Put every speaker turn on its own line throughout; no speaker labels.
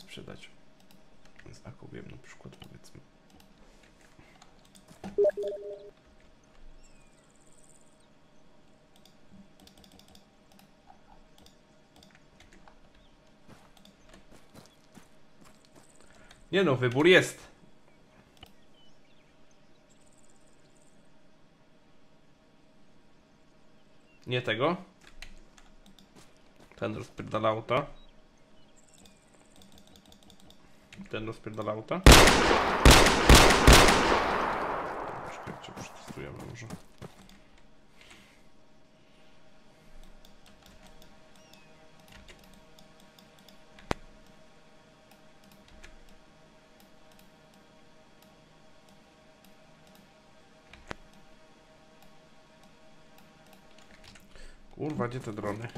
sprzedać. Z AKW na przykład powiedzmy. Nie no, wybór jest. Nie tego. Ten rozpierdala auta. Ten rozpierdala auta. Czekajcie, przetestujemy może. Kurwa, gdzie te drony?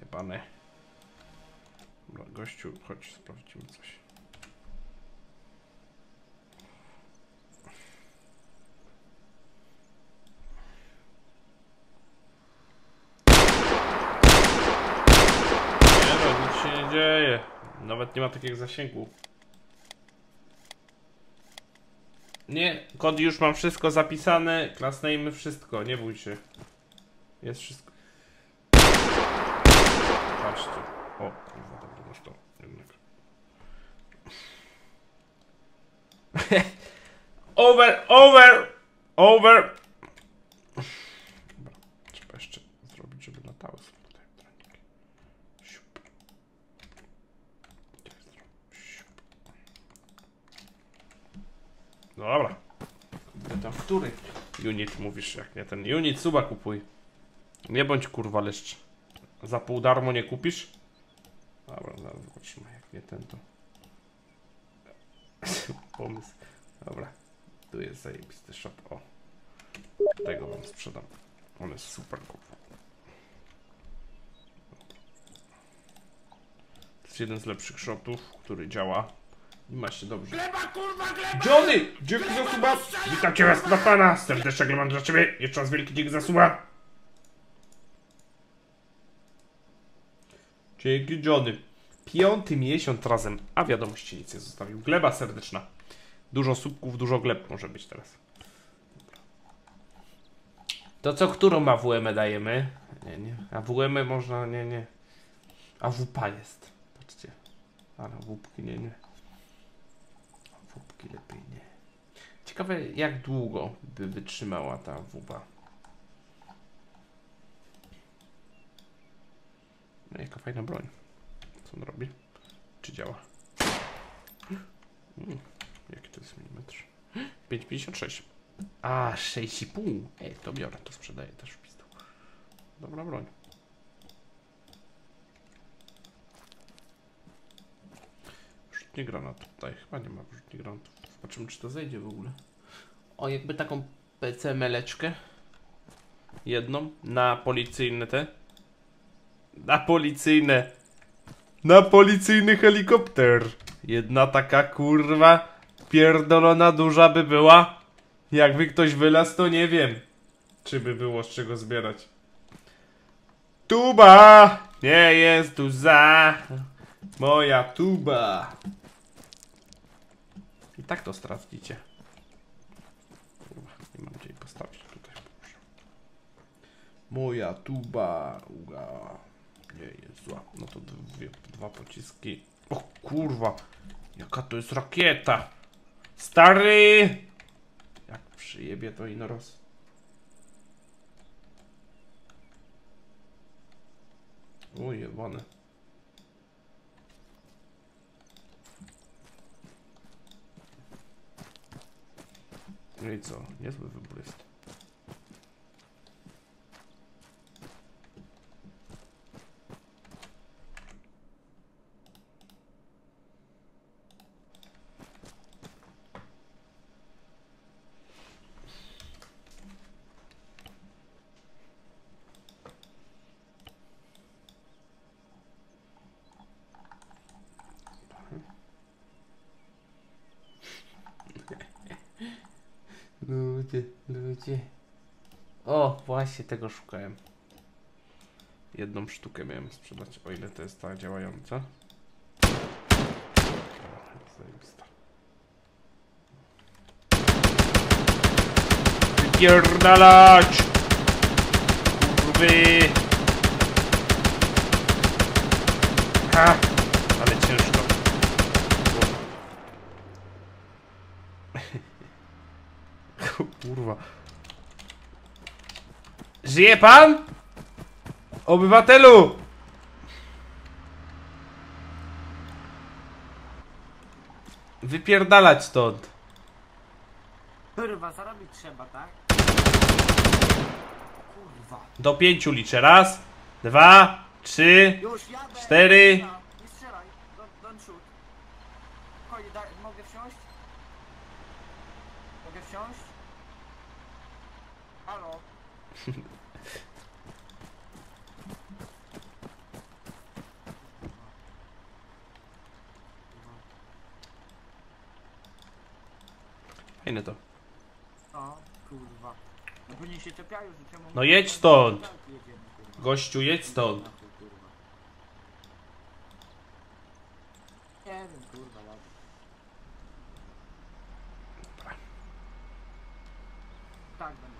Jebane. Gościu, chodź, sprawdzimy coś. Nie no, nic się nie dzieje. Nawet nie ma takiego zasięgu. Nie, kod już mam wszystko zapisane, klasnejmy wszystko, nie bój się. Jest wszystko. Patrzcie. O, kurwa, dobra, masz to jednak. Over, over, over. Dobra, trzeba jeszcze zrobić, żeby latały sobie tutaj droniki. Siup. Siup. Dobra. Kurde, tam który unit mówisz, jak nie ten unit suba kupuj. Nie bądź kurwa leszcz. Za pół darmo nie kupisz? Dobra, zaraz zobaczymy, jak nie ten to. Pomysł. Dobra. Tu jest zajebisty shop. O. Tego wam sprzedam. On jest super kurwa. To jest jeden z lepszych shopów, który działa. I ma się dobrze.
Gleba, kurwa, gleba!
Johnny! Dzięki za suba! Witam cię raz dla pana! Serdecznie mam dla ciebie! Jeszcze raz wielki dzięki za suba! Dzięki Johnny. Piąty miesiąc razem, a wiadomości nic nie zostawił. Gleba serdeczna. Dużo słupków, dużo gleb może być teraz. To co, którą AWM dajemy? Nie, nie. AWM można, nie, nie. AWP jest. Patrzcie. Ale WP nie, nie. WP lepiej nie. Ciekawe jak długo by wytrzymała ta WP. No jaka fajna broń. Co on robi? Czy działa? Mm, jaki to jest milimetr? 5,56. A, 6,5. Ej, to biorę, to sprzedaję też w. Dobra broń. Rzutnie granat tutaj. Chyba nie ma rzutni granatów. Zobaczymy, czy to zejdzie w ogóle. O, jakby taką PC meleczkę. Jedną na policyjne te. Na policyjne. Na policyjny helikopter. Jedna taka kurwa pierdolona duża by była. Jakby ktoś wylazł, to nie wiem. Czy by było z czego zbierać. Tuba! Nie jest duża. Moja tuba. I tak to sprawdzicie. Kurwa, nie mam gdzie postawić tutaj. Moja tuba. Uga. Nie jest zła. No to dwie, dwa pociski. O kurwa. Jaka to jest rakieta. Stary. Jak przyjebie to inoros. Ujebane. No i co? Niezły wybór jest. Gdzie? O, właśnie tego szukałem. Jedną sztukę miałem sprzedać, o ile to jest ta działająca. Zajebista. Wypierdalać! Kurwy! Ha! Żyje pan? Obywatelu! Wypierdalać stąd.
Kurwa, zarobić trzeba, tak? Kurwa.
Do pięciu liczę. Raz, dwa, trzy.
Już jadę!
Cztery.
Kurwa, Nie strzelaj, don't, don't shoot. Chodź, daj, mogę wsiąść? Mogę wsiąść? Halo?
Fajne to.
O, kurwa. No później się czepiają, że czemu...
No jedź stąd. Gościu, jedź stąd.
Nie wiem, kurwa, jadę. Tak będę.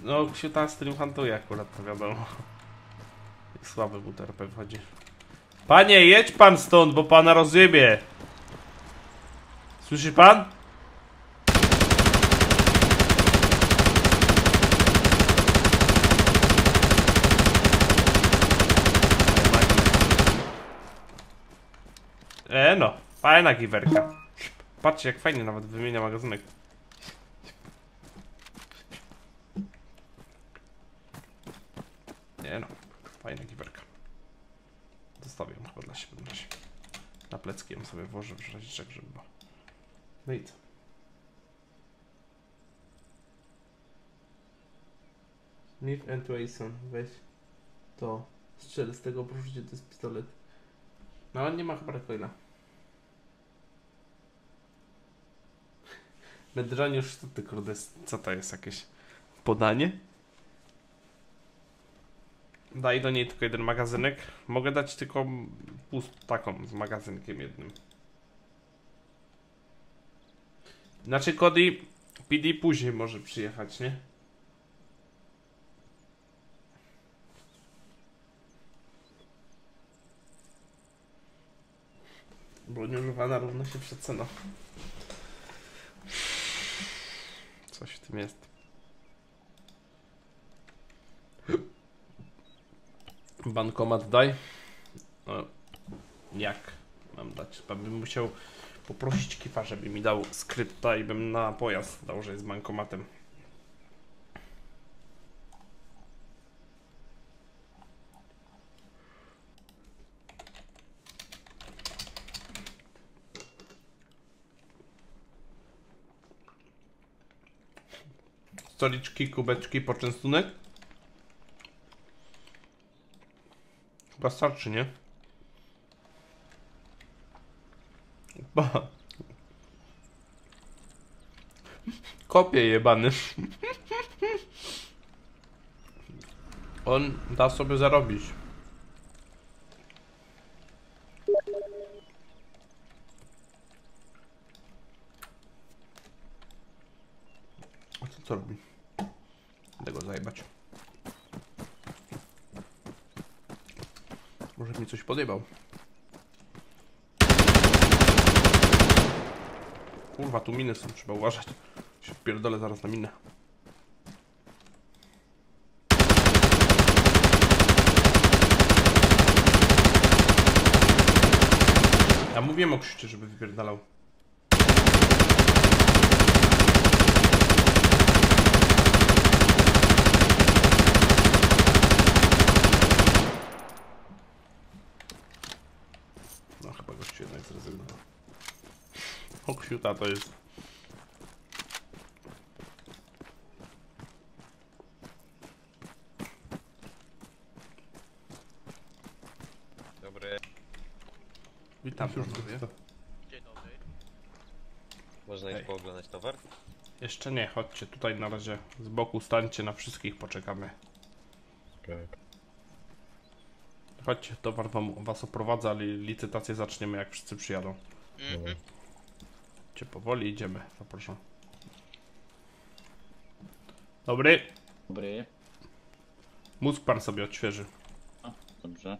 No, Ksiuta stream hantuje akurat, to wiadomo. Słaby mu TRP wchodzi. Panie, jedź pan stąd, bo pana rozjebie. Słyszy pan? E no, fajna giwerka. Patrzcie jak fajnie nawet wymienia magazynek. Nie no, fajna giwerka. Zostawię ją chyba dla siebie na razie. Na plecki ją sobie włożę w razie czego, żeby. No i co? Smith and Wesson, weź to. Strzel z tego, proszę cię, to jest pistolet. No on nie ma chyba recoila. Medranie już to ty kurde, co to jest jakieś podanie? Daj do niej tylko jeden magazynek. Mogę dać tylko pust taką z magazynkiem jednym. Znaczy Cody PD później może przyjechać, nie? Broń używana równa się przecena. Coś w tym jest. Bankomat daj. No, jak mam dać? Chyba bym musiał poprosić kifa, żeby mi dał skrypta i bym na pojazd dał, że jest bankomatem. Stoliczki, kubeczki, poczęstunek? Chyba starczy, nie? Ba. Kopie jebany. On da sobie zarobić. A co co robi? Będę go zajebać. Może mi coś podjebał. Kurwa, tu miny są, trzeba uważać. Się wpierdolę zaraz na minę. Ja mówiłem o krzycie, żeby wypierdalał. No chyba gościu jednak zrezygnował. Oksiuta to jest.
Dobry,
Witam panowie.
dzień dobry. Można
Hej.
iść pooglądać towar?
Jeszcze nie, chodźcie tutaj na razie z boku stańcie, na wszystkich poczekamy. Chodźcie, towar wam, was oprowadza, li, licytację zaczniemy jak wszyscy przyjadą.
Mhm.
Cię powoli idziemy, zapraszam. Dobry,
Dobry.
mózg pan sobie odświeży.
Dobrze.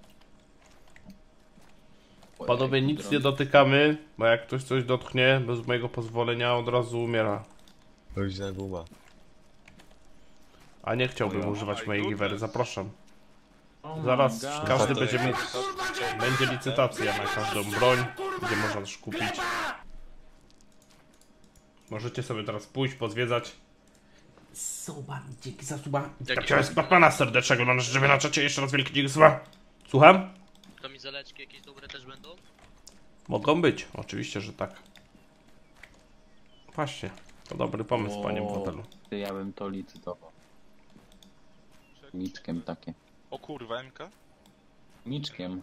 Panowie, nic nie dotykamy, bo jak ktoś coś dotknie bez mojego pozwolenia, od razu umiera.
Luźna guma.
A nie chciałbym
Moja
używać mojej giwery, zapraszam.
Oh
Zaraz każdy będzie mieć, będzie licytacja na każdą broń, gdzie można też kupić. Możecie sobie teraz pójść, pozwiedzać. Suba, dzięki za suba.
Jak-
Chciałem z Batmana serdecznego na żywy na czacie, jeszcze raz wielki dzięki suba. Słucham?
Kamizeleczki jakieś dobre też będą?
Mogą być, oczywiście, że tak. Właśnie, to dobry pomysł, panie
O.
Botelu.
Ty, ja bym to licytował. Miczkiem takie.
O kurwa, MK?
Miczkiem.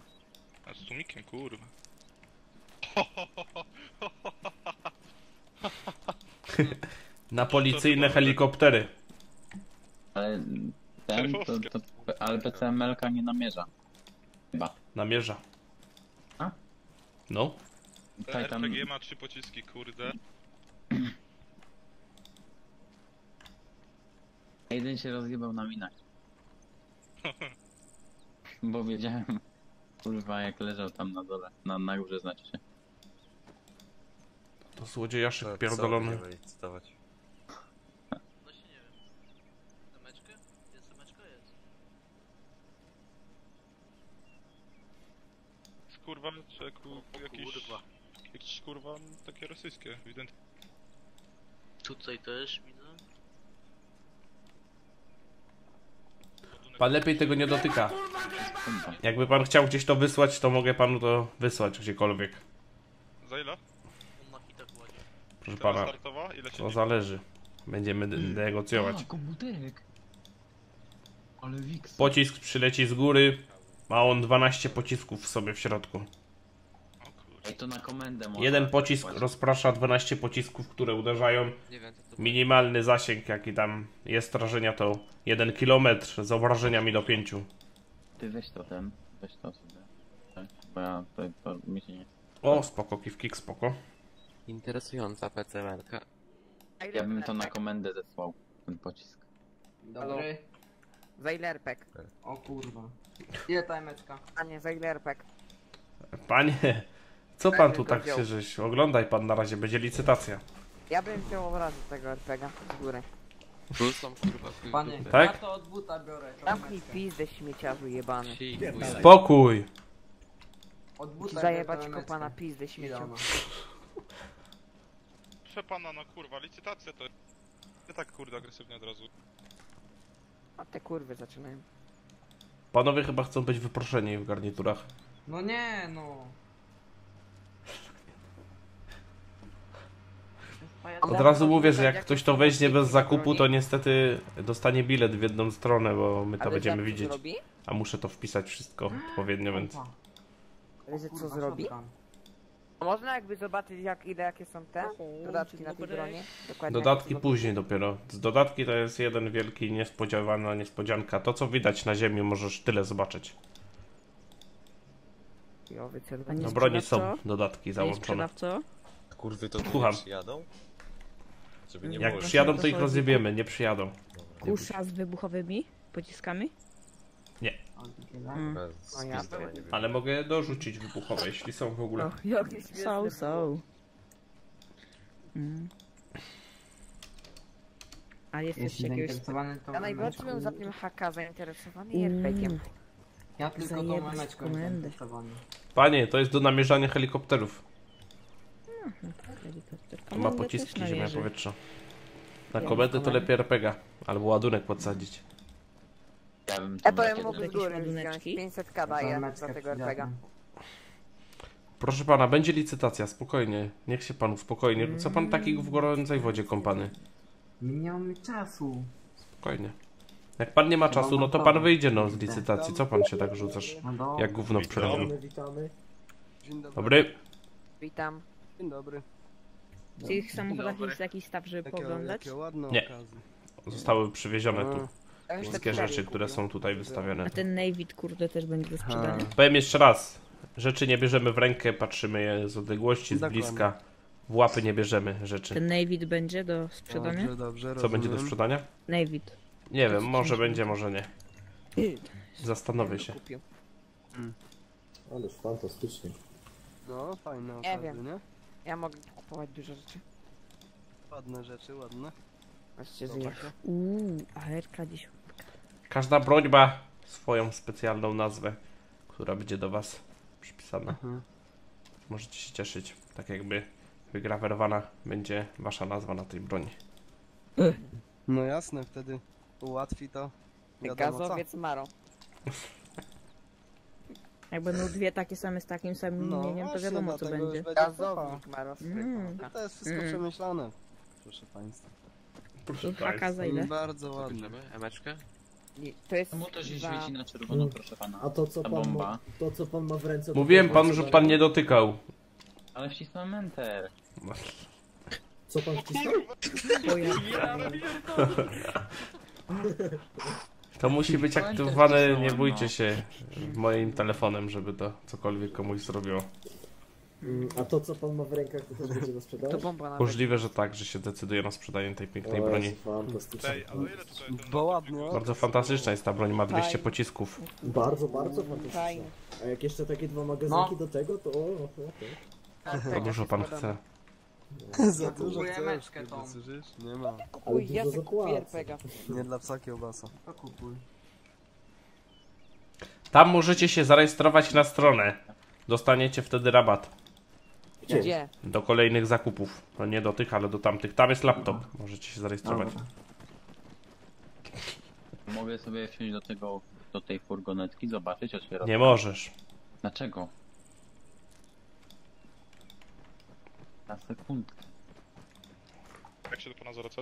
A z tłumikiem, kurwa.
Na policyjne helikoptery.
Ale ten, to, to, ale PCML-ka nie namierza. Chyba.
Namierza.
A?
No.
Tam,
RPG ma trzy pociski, kurde.
jeden się rozjebał na minach. Bo wiedziałem, kurwa, jak leżał tam na dole, na, na górze znaczy się.
To złodziejaszek
Tak,
pierdolony.
licytować?
Właśnie nie wiem. Jest? Jest.
Kurwa, czeku,
O
jakieś...
kurwa.
Jakieś kurwa takie rosyjskie, ewidentnie.
Tutaj też widzę.
Pan lepiej tego nie dotyka. Jakby pan chciał gdzieś to wysłać, to mogę panu to wysłać gdziekolwiek.
Za ile?
On na hitach ładnie.
Proszę pana,
startowa? Ile się
to zależy. Będziemy negocjować.
A, komputerek. Ale wiks.
Pocisk przyleci z góry. Ma on 12 pocisków w sobie w środku.
O.
Ej, to na komendę można
Jeden pocisk
wysłać.
rozprasza 12 pocisków, które uderzają.
Nie wiem co to
Minimalny zasięg, jaki tam jest rażenia, to 1 km z obrażeniami do 5.
Ty weź to ten, weź to sobie. Tak, bo ja to, to mi się nie...
O, spoko, kiwkik, spoko.
Interesująca PCML-ka.
Ja bym to na komendę zesłał, ten pocisk.
Dobry.
Za ile?
O kurwa. Ile ta emeczka?
A nie, za ile?
Panie, co pan tu tak się żeś? Oglądaj pan na razie, będzie licytacja.
Ja bym wziął od razu tego RPG z góry.
Tu są kurwa chuj w
Panie,
dupę.
Tak?
ja to od buta biorę. tą
Zamknij
emeczkę.
pizdę śmieciarzu jebany.
Ci chuj.
Spokój!
Od buta biorę
zajebać
emeczkę.
kopana pizdę
Ile ona?
Proszę pana, no kurwa, licytacja to... Nie tak kurde agresywnie od razu.
A te kurwy zaczynają.
Panowie chyba chcą być wyproszeni w garniturach.
No nie, no.
Od razu mówię, że jak ktoś to weźmie bez zakupu, to niestety dostanie bilet w jedną stronę, bo my to
Ale
będziemy widzieć. A muszę to wpisać wszystko odpowiednio, więc...
Wiecie co zrobi? Można jakby zobaczyć jak ile jakie są te dodatki na tej broni? Dokładnie
Dodatki później dopiero. Z dodatki to jest jeden wielki niespodziewana niespodzianka. To co widać na ziemi możesz tyle zobaczyć.
nie
Na broni są dodatki załączone.
sprzedawco?
Kurwy to tu
Słucham.
nie przyjadą? Żeby nie
Jak
było...
przyjadą,
to
ich rozjebiemy, nie przyjadą.
Kusza z wybuchowymi pociskami?
Tyle.
Mm.
No ja.
Ale mogę dorzucić wybuchowe, jeśli są w ogóle.
No, jakie
Są, są. Mm. A jest
Jeśli
jeszcze jakiegoś...
zainteresowany tą
Ja najbardziej bym za tym HK zainteresowany
Mm.
RPG-iem.
Ja tylko tą
Zajebać komendę.
zainteresowany.
Panie, to jest do namierzania helikopterów.
Helikopter.
To ma pociski ziemia powietrza. Na komendę to lepiej RPG. Albo ładunek podsadzić.
Ja bym
Ja
tam
jakieś
góry wziąć.
ładuneczki?
500
Za
daję
emeczkę
za tego RPG.
przydatną.
Proszę pana, będzie licytacja, spokojnie. Niech się pan uspokojnie. Co pan taki w gorącej wodzie kąpany?
Nie mamy czasu.
Spokojnie. Jak pan nie ma czasu, no to pan wyjdzie no z licytacji. Co pan się tak rzucasz?
No do...
Jak gówno w przerwie.
witamy. Dzień dobry.
Dobry.
Witam.
Dzień dobry.
W tych samochodach jest jakiś staw, żeby
Jakie,
pooglądać?
jakie ładne
Nie.
okazy.
Zostały przywiezione tu
Ja te
wszystkie rzeczy, które są tutaj wystawione.
A ten Navy, kurde, też będzie do sprzedania.
Powiem jeszcze raz. Rzeczy nie bierzemy w rękę, patrzymy je z odległości, z
Dokładnie.
bliska. w łapy nie bierzemy rzeczy.
Ten Navid będzie do sprzedania?
Dobrze, dobrze,
Co będzie do sprzedania?
Navid.
Nie wiem, może będzie, może nie. Zastanowię się.
Kupił.
Ależ fantastycznie.
No, fajne
Nie
okazje,
wiem.
nie?
Ja mogę kupować dużo rzeczy.
Ładne rzeczy, ładne.
Właściwie zje.
Uuu, ARK 10.
Każda broń ma swoją specjalną nazwę, która będzie do was przypisana.
Mhm.
Możecie się cieszyć, tak jakby wygrawerowana będzie wasza nazwa na tej broni.
No jasne, wtedy ułatwi to. Wiadomo co.
Gazowiec Maro.
Jak będą dwie takie same z takim samym
No
imieniem, to
właśnie,
wiadomo co
dlatego
będzie.
już będzie.
Gazownik Maro
Mm.
To jest wszystko
Mm.
przemyślane. Proszę państwa.
Proszę
za ile?
Bardzo ładne.
bierzemy? Emeczkę?
Nie, To jest
Czemu to się
za-
świeci na czerwono, proszę pana?
A to co
Ta
pan
bomba.
ma, to co pan ma w ręce... to
Mówiłem panu, że pan nie dotykał.
Ale wcisnąłem enter.
Co pan wcisnął?
O ja.
To musi być aktywowane, nie bójcie się, moim telefonem, żeby to cokolwiek komuś zrobiło.
Mm, A to co pan ma w rękach to też będzie do
To
sprzedaży?
bomba nawet.
Możliwe, że tak, że się decyduje na sprzedanie tej pięknej
O,
broni.
Bo.
Bardzo fantastyczna jest ta broń, ma 200
Fajnie.
pocisków.
Bardzo, bardzo fantastycznie.
Fajnie.
A jak jeszcze takie dwa magazynki
No.
do tego, to... O, o, o, o.
To dużo pan chce.
Za dużo
kupuję
chcesz,
meczkę tą.
słyszysz? Nie ma.
Kupuj, ja sobie
zapłacę.
RPGa.
Nie dla psa kiełbasa.
To kupuj.
Tam możecie się zarejestrować na stronę. Dostaniecie wtedy rabat
Gdzie?
Gdzie?
do kolejnych zakupów. No nie do tych, ale do tamtych. Tam jest laptop. Możecie się zarejestrować.
Dobra.
Mogę sobie wsiąść do tego, do tej furgonetki, zobaczyć, otwierać.
Nie możesz.
Dlaczego? Na sekundkę.
Jak się do pana zwraca?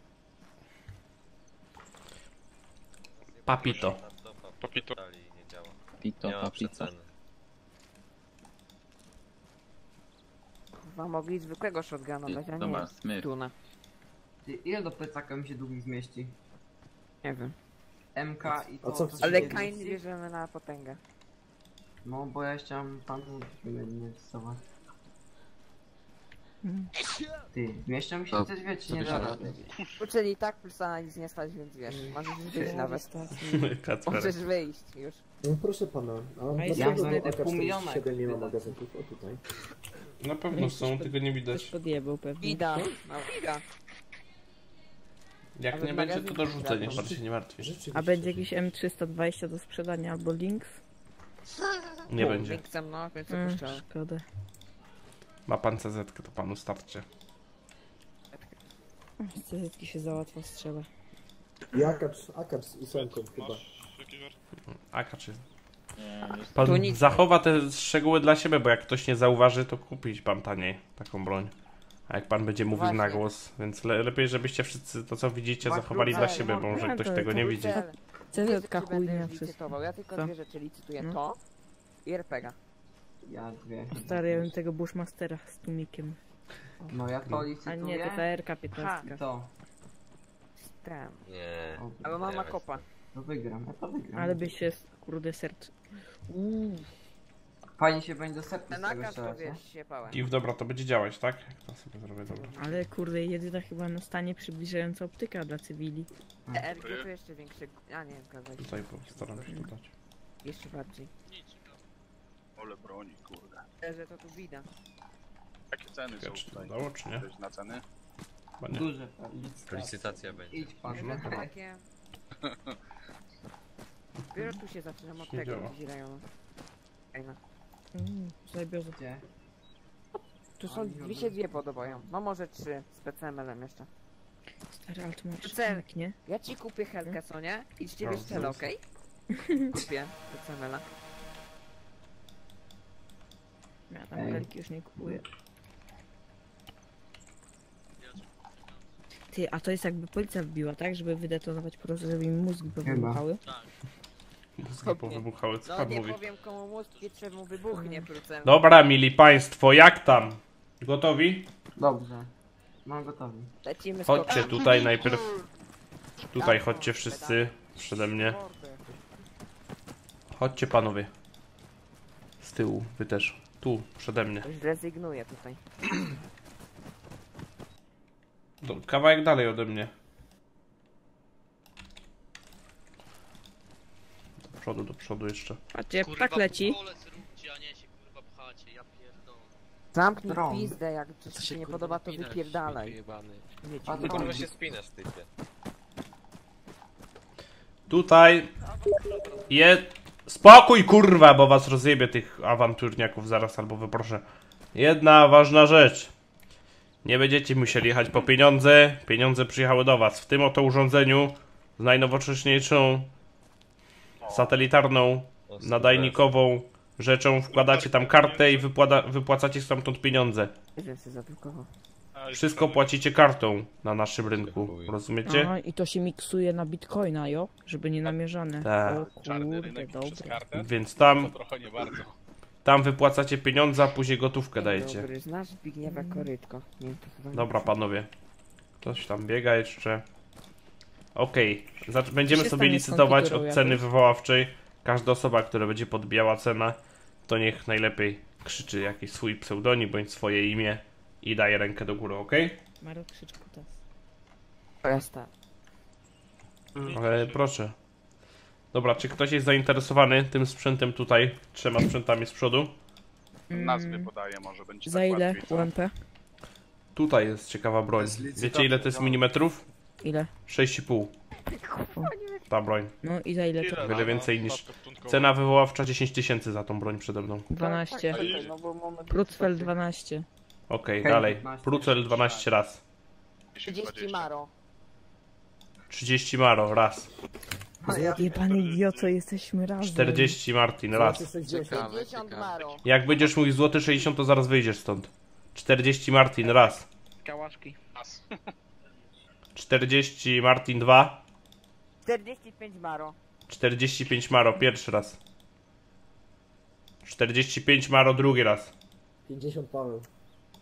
Papito.
Papito.
Nie ma
papito.
przeceny.
Kurwa, mogli zwykłego shotguna dać, a
Dobra,
nie tuna.
Ty, ile do plecaka mi się długi zmieści?
Nie wiem.
MK i to...
A co chcesz
Ale
się
Kain bierzemy na potęgę.
No bo ja chciałem tamtą nie rysować.
Mm.
Ty, zmieszczą mi się
To-
te dwie, czy nie da rady?
Czyli i tak plusa na nic nie stać, więc wiesz, możesz wyjść nawet.
Kacper.
Możesz wyjść już.
No proszę pana, a dlaczego
znajdę
AK-47
pół miliona, jak
nie ma
wydać.
magazynków? O tutaj.
Na pewno są, tylko nie
Ktoś
widać.
podjebał pewnie.
Bida. No, bida.
Jak
Ale
nie będzie, to dorzucę, niech pan się nie martwi.
Rzeczywiście.
A będzie jakiś M320 do sprzedania albo Lynx?
Nie będzie.
Linksem, no, więc
Mm, szkoda.
Ma pan CZ, to panu starczy.
CZ się za łatwo strzela.
I akacz, akacz z ósemką chyba.
Masz jakiś?
Akacz jest. Pan
Tu nic.
zachowa te szczegóły dla siebie, bo jak ktoś nie zauważy, to kupić pan taniej taką broń. A jak pan będzie mówił na
Właśnie.
głos, więc le lepiej, żebyście wszyscy to co widzicie
Masz
zachowali dla siebie, bo może ktoś
to-
tego nie widzi.
Cel. Dwie
CZ
rzeczy będę
chujnia
już
wszystko.
licytował. Ja tylko
Co?
dwie rzeczy licytuję.
No.
To i RPGa.
Ja dwie.
Stary, ja bym tego Bushmastera z tumikiem.
No ja to
A
licytuję.
nie, to ta RK-15.
To.
Ten.
Nie.
Albo mama kopa.
To wygram, ja to wygram.
Ale by się, kurde, serc... Uuu,
Fajnie się będzie do serca
Ten
z tego
to wiesz, siepałem.
I w dobra, to będzie działać, tak? Jak to sobie zrobię, dobra.
ale kurde, jedyna chyba na stanie przybliżająca optyka dla cywili.
RG to jeszcze większy. A nie, zgadzaj się.
Tutaj postaram się dodać.
Jeszcze bardziej.
Ole broni, kurde.
Że to tu widać.
Jakie ceny
Ciekawe, czy to dodało, czy nie?
na ceny?
Chyba nie.
Duże
licytacja będzie.
Idź pan.
Takie... Dopiero tu się zaczynam od tego
działa.
wydzielają. Fajne.
Mm, zabiorę.
Gdzie?
Tu są, mi się dwie podobają. No może trzy z PCML-em jeszcze.
Stary, ale tu masz
Cel.
nie?
Ja ci kupię Helkę, co nie? I z ciebie
No,
strzelę,
plus.
okej? Kupię PCML-a.
Ja tam
Ej.
helki już nie kupuję. Ty, a to jest jakby policja wbiła, tak? Żeby wydetonować po prostu, żeby im mózgi powybuchały.
Mózgi powybuchały, co
No
pan
nie
mówi?
powiem komu mózg mu wybuchnie wkrótce.
Dobra, mili państwo, jak tam? Gotowi?
Dobrze. Mam gotowy.
Lecimy z
Chodźcie tutaj najpierw. Tutaj chodźcie wszyscy przede mnie. Chodźcie panowie. Z tyłu, wy też. Tu, przede mnie.
Zrezygnuję tutaj.
Do, kawałek dalej ode mnie. Przodu, do przodu jeszcze.
Patrzcie,
Kurwa,
tak leci.
pole zróbcie, a nie się kurwa pchacie, ja pierdolę.
Zamknij pizdę, jak coś ci się nie podoba, to wypierdalaj.
A ty
Kurwa
kurwa
się spinasz, typie.
Tutaj je... Spokój kurwa, bo was rozjebie tych awanturniaków zaraz albo wyproszę. Jedna ważna rzecz. Nie będziecie musieli jechać po pieniądze. Pieniądze przyjechały do was. W tym oto urządzeniu z najnowocześniejszą satelitarną, nadajnikową rzeczą wkładacie tam kartę i wypłada, wypłacacie stamtąd pieniądze.
się.
Wszystko płacicie kartą na naszym rynku. Rozumiecie?
Aha, i to się miksuje na bitcoina, jo? Żeby nie namierzane.
Tak.
O kurde, dobre.
Więc tam, tam wypłacacie pieniądze, a później gotówkę dajecie.
Dobry, znasz Zbigniewa Korytko. Nie, to chyba nie
Dobra, panowie. Ktoś tam biega jeszcze. Okej, zacz- będziemy sobie licytować od ceny wywoławczej. Każda osoba, która będzie podbijała cenę, to niech najlepiej krzyczy jakiś swój pseudonim bądź swoje imię i daje rękę do góry, ok?
Maro krzycz kutas.
Jest tak.
Ale proszę. Dobra, czy ktoś jest zainteresowany tym sprzętem tutaj? Trzema sprzętami z przodu?
Nazwy podaję, może będzie
Za
tak
ile
łatwiej?
UMP?
Tutaj jest ciekawa broń. Wiecie ile to jest milimetrów?
Ile?
6,5. Ta broń.
No i za ile to?
Wiele więcej niż... Cena wywoławcza 10 tysięcy za tą broń przede mną.
12.
No bo mamy...
Prucfel 12.
Okej, dalej.
15.
Prucel 12 raz.
30 maro.
30 Maro, raz.
Jebany idioto, jesteśmy razem.
40 Martin, raz.
60 maro.
Jak będziesz mówił złoty 60, to zaraz wyjdziesz stąd. 40 Martin, raz.
Kałaszki.
40 Martin, dwa.
45 maro.
45 Maro, pierwszy raz. 45 Maro, drugi raz.
50 Paweł.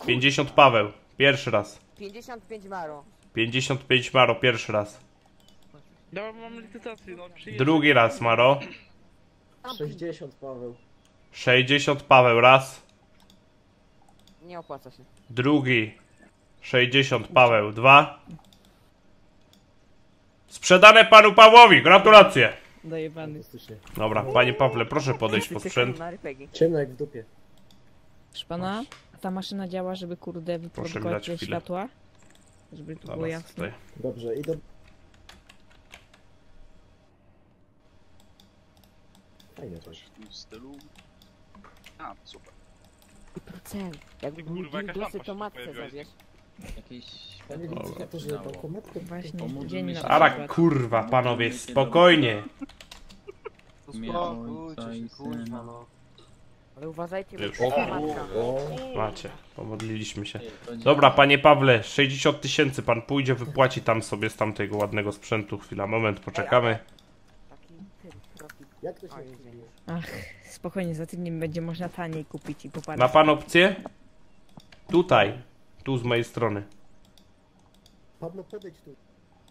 50 Paweł, pierwszy raz.
55 maro.
55 Maro, pierwszy raz.
Dobra, mam licytację, no
Drugi raz Maro.
60 Paweł.
60 Paweł, raz.
Nie opłaca się.
Drugi 60 Paweł 2 Sprzedane panu Pawłowi, gratulacje!
Dojebany.
Fantastycznie.
Dobra, panie Pawle, proszę podejść po sprzęt.
Ciemno jak w dupie.
Proszę pana, a ta maszyna działa, żeby kurde wyprodukować te światła? Żeby tu było jasne.
tutaj.
Dobrze, i do... Fajnie to.
Coś w tym stylu. A, super.
I procent. Jakby
Kurwa, jakaś lampa
to matce
bankomatkę...
Właśnie,
Pomóżmy
dzień
się.
na
Ara, kurwa, panowie, spokojnie.
Syna.
Ale uważajcie, bo to jest matka.
Macie, pomodliliśmy się.
To
Dobra, panie Pawle, 60 tysięcy pan pójdzie, wypłaci tam sobie z tamtego ładnego sprzętu. Chwila, moment, poczekamy.
Taki
jak to się
Oj,
nazywa?
Ach, spokojnie, za tydzień będzie można taniej kupić i popatrzeć.
Ma pan opcję? Tutaj, tu z mojej strony.
Pablo, podejdź tu.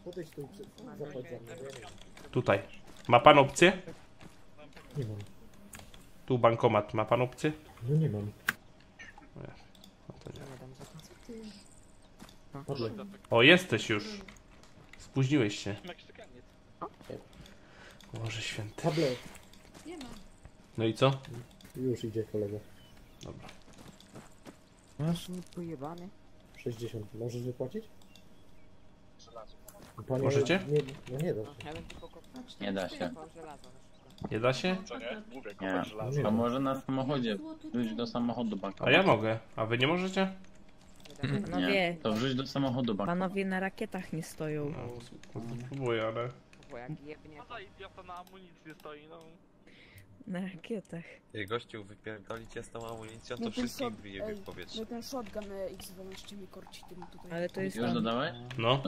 Podejdź tu, zapłać za mnie.
Tutaj. Ma pan opcję?
Nie mam.
Tu bankomat, ma pan opcję?
No nie mam.
No to nie. O, jesteś już. Spóźniłeś się. Boże święty.
Pablo.
No i co?
Już idzie kolega.
Dobra.
Masz mi pojebany?
60. Możesz wypłacić? Panie,
Możecie?
Nie, no nie da się.
Ja bym tylko kopnął.
Nie da się.
Żelazo na.
Nie da się?
Co nie? Mówię,
Nie.
kopać żelazo.
Nie.
A może na samochodzie? Wrzuć do samochodu
A
bankowego.
ja mogę. A wy nie możecie?
Panowie,
Nie, to wrzuć do samochodu bankowego.
panowie na rakietach nie stoją.
No, spróbuję, ale...
Bo jak jebnie...
No to idiota na amunicji stoi, no.
Na rakietach.
Ty gościu wypierdolicie z tą amunicją,
No
to
to
wszystkich
ej,
w powietrze.
No ten shotgun X12 mi korci tym tutaj.
Ale to jest
Już dodałeś?
No,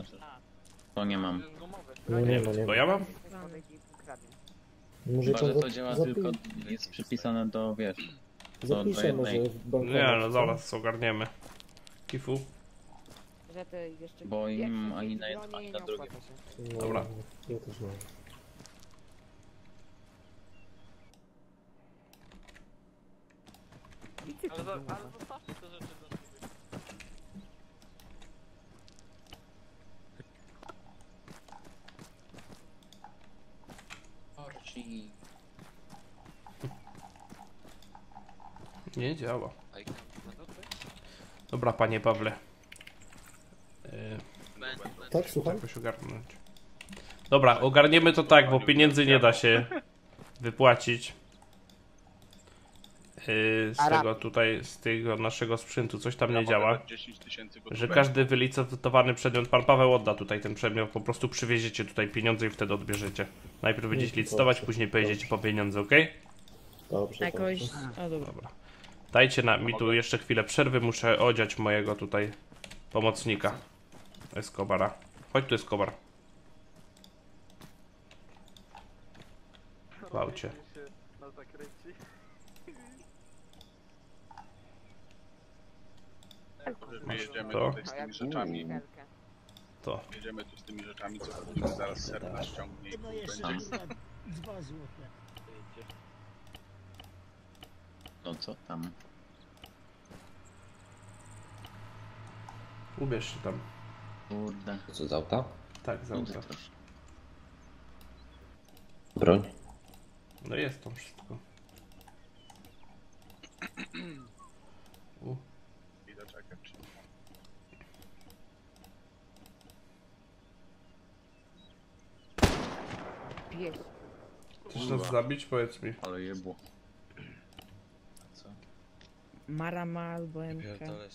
To nie mam.
No nie ma, nie
bo ja mam.
Może
Chyba,
to
to działa tylko, jest przypisane do, wiesz, do jednej.
Nie, no
co?
zaraz ogarniemy. Kifu.
Że to jeszcze...
Bo
jak
im ani na
gronie,
ani na.
No,
Dobra.
Ja też mam.
Gdzie
to
Ale, te rzeczy do. Orci.
Nie działa. Dobra. Panie Pawle.
Tak, słucham?
jakoś ogarnąć. Dobra, ogarniemy to tak, bo pieniędzy nie da się wypłacić. Yy, z tego tutaj, z tego naszego sprzętu coś tam nie działa.
10 tysięcy
Że każdy wylicytowany przedmiot, pan Paweł odda tutaj ten przedmiot, po prostu przywieziecie tutaj pieniądze i wtedy odbierzecie. Najpierw będziecie licytować, później pojedziecie po pieniądze, ok?
Dobrze,
Jakoś... O dobra.
Dobra. Dajcie na, mi tu jeszcze chwilę przerwy, muszę odziać mojego tutaj pomocnika. Escobara. Chodź tu Escobar. Gwałcie.
My jedziemy
to?
tutaj z tymi rzeczami.
To.
Jedziemy tu z tymi rzeczami, co będziemy zaraz serwer ściągnie i będzie.
No co tam?
Ubierz się tam.
Kurde.
Co z auta?
Tak, za auto.
troszkę.
Broń?
No jest to wszystko. U,
Idę czekać. czy-
Pies.
chcesz nas zabić? Powiedz mi.
Ale jebło. Co?
Mara ma albo MK.
Pierdolę.